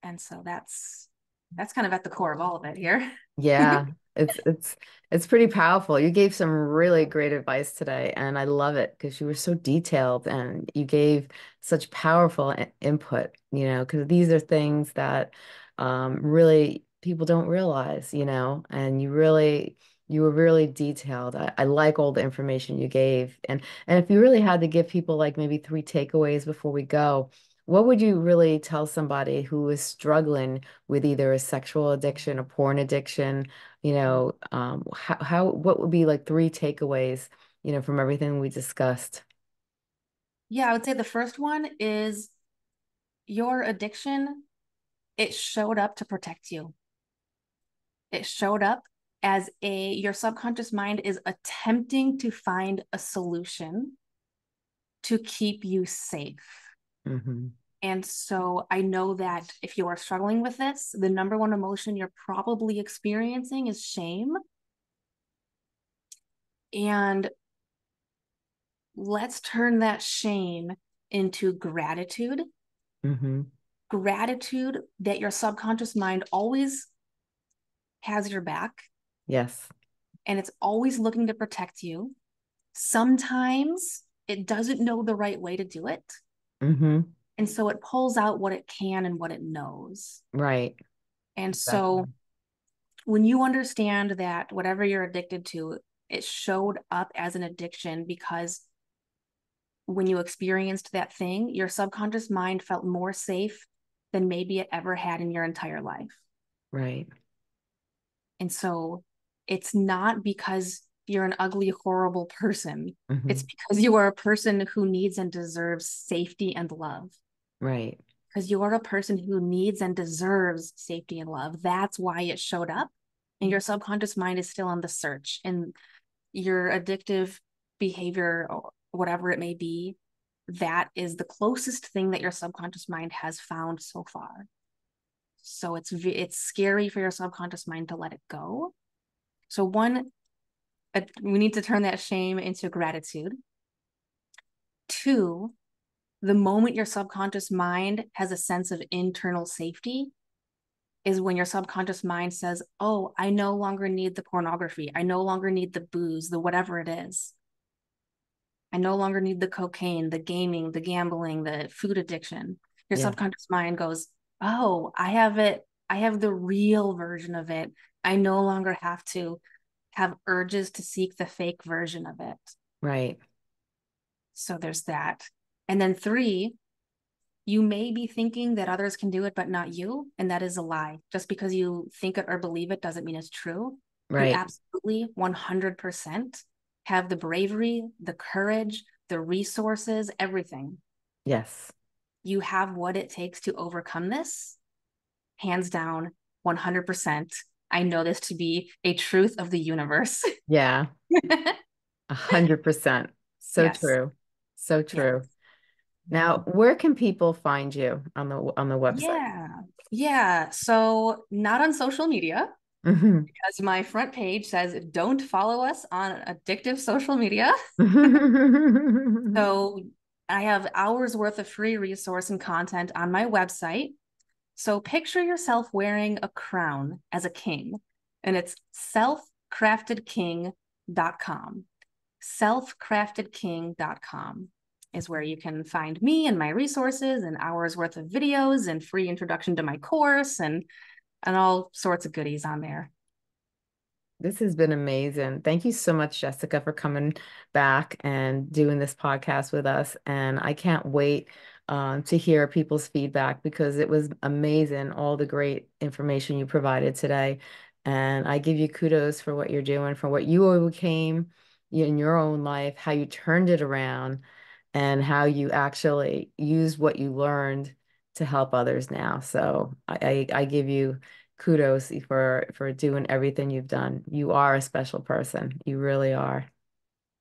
And so that's that's kind of at the core of all of it here. Yeah. it's it's it's pretty powerful. You gave some really great advice today, and I love it because you were so detailed and you gave such powerful input. You know, because these are things that um, really people don't realize. You know, and you really you were really detailed. I, I like all the information you gave, and and if you really had to give people like maybe three takeaways before we go, what would you really tell somebody who is struggling with either a sexual addiction, a porn addiction, you know, um, how, how, what would be like three takeaways, you know, from everything we discussed? Yeah, I would say the first one is your addiction, it showed up to protect you. It showed up as a, your subconscious mind is attempting to find a solution to keep you safe. Mm-hmm. And so I know that if you are struggling with this, the number one emotion you're probably experiencing is shame. And let's turn that shame into gratitude. Mm-hmm. Gratitude that your subconscious mind always has your back. Yes. And it's always looking to protect you. Sometimes it doesn't know the right way to do it. Mm-hmm. And so it pulls out what it can and what it knows. Right. And exactly. so when you understand that whatever you're addicted to, it showed up as an addiction because when you experienced that thing, your subconscious mind felt more safe than maybe it ever had in your entire life. Right. And so it's not because you're an ugly, horrible person. Mm-hmm. It's because you are a person who needs and deserves safety and love. Right. Because you are a person who needs and deserves safety and love. That's why it showed up. And your subconscious mind is still on the search. And your addictive behavior, or whatever it may be, that is the closest thing that your subconscious mind has found so far. So it's it's scary for your subconscious mind to let it go. So one we need to turn that shame into gratitude. Two, the moment your subconscious mind has a sense of internal safety, is when your subconscious mind says, Oh, I no longer need the pornography. I no longer need the booze, the whatever it is. I no longer need the cocaine, the gaming, the gambling, the food addiction. Your yeah. subconscious mind goes, Oh, I have it. I have the real version of it. I no longer have to have urges to seek the fake version of it. Right. So there's that. And then three, you may be thinking that others can do it, but not you. And that is a lie. Just because you think it or believe it doesn't mean it's true. Right. You absolutely 100% have the bravery, the courage, the resources, everything. Yes. You have what it takes to overcome this. Hands down, 100%. I know this to be a truth of the universe. Yeah. A hundred percent. So yes. true. So true. Yes. Now, where can people find you on the on the website? Yeah. Yeah. So not on social media mm-hmm. because my front page says don't follow us on addictive social media. so I have hours worth of free resource and content on my website. So picture yourself wearing a crown as a king, and it's selfcraftedking.com. Selfcraftedking.com is where you can find me and my resources and hours worth of videos and free introduction to my course and and all sorts of goodies on there. This has been amazing. Thank you so much, Jessica, for coming back and doing this podcast with us. And I can't wait um, to hear people's feedback because it was amazing, all the great information you provided today. And I give you kudos for what you're doing, for what you overcame in your own life, how you turned it around and how you actually use what you learned to help others now. So I, I, give you kudos for for doing everything you've done. You are a special person. You really are.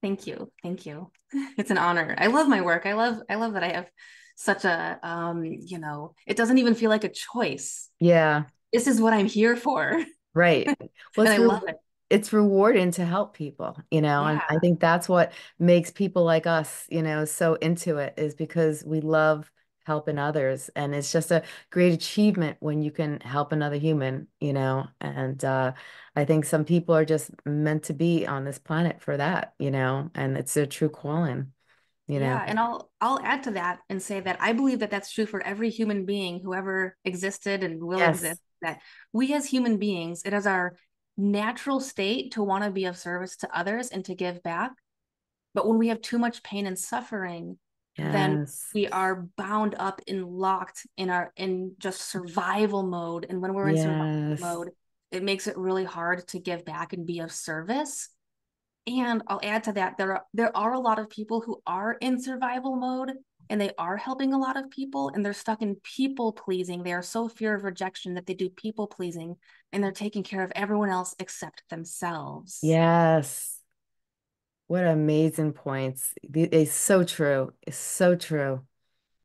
Thank you. Thank you. It's an honor. I love my work. I love I love that I have such a um, you know, it doesn't even feel like a choice. Yeah. This is what I'm here for. Right. Well, I love it it's rewarding to help people, you know, yeah. and I think that's what makes people like us, you know, so into it is because we love helping others. And it's just a great achievement when you can help another human, you know, and uh, I think some people are just meant to be on this planet for that, you know, and it's a true calling. You know? Yeah, and I'll I'll add to that and say that I believe that that's true for every human being who ever existed and will yes. exist. That we as human beings, it is our natural state to want to be of service to others and to give back. But when we have too much pain and suffering, yes. then we are bound up and locked in our in just survival mode. And when we're in yes. survival mode, it makes it really hard to give back and be of service. And I'll add to that, there are there are a lot of people who are in survival mode and they are helping a lot of people and they're stuck in people pleasing. They are so fear of rejection that they do people pleasing and they're taking care of everyone else except themselves. Yes. What amazing points. It's so true. It's so true.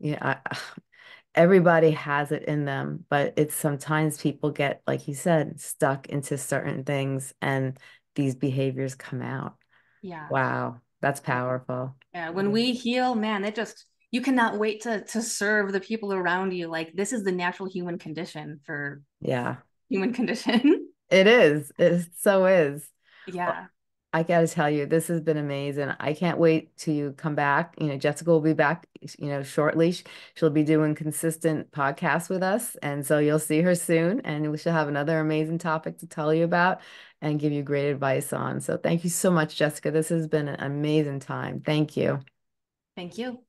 Yeah. I, everybody has it in them, but it's sometimes people get, like you said, stuck into certain things and these behaviors come out. Yeah. Wow. That's powerful. Yeah. When mm. we heal, man, it just you cannot wait to to serve the people around you like this is the natural human condition for yeah human condition it is it so is yeah I got to tell you, this has been amazing. I can't wait to you come back. You know, Jessica will be back, you know, shortly. She'll be doing consistent podcasts with us. And so you'll see her soon. And we shall have another amazing topic to tell you about and give you great advice on. So thank you so much, Jessica. This has been an amazing time. Thank you. Thank you.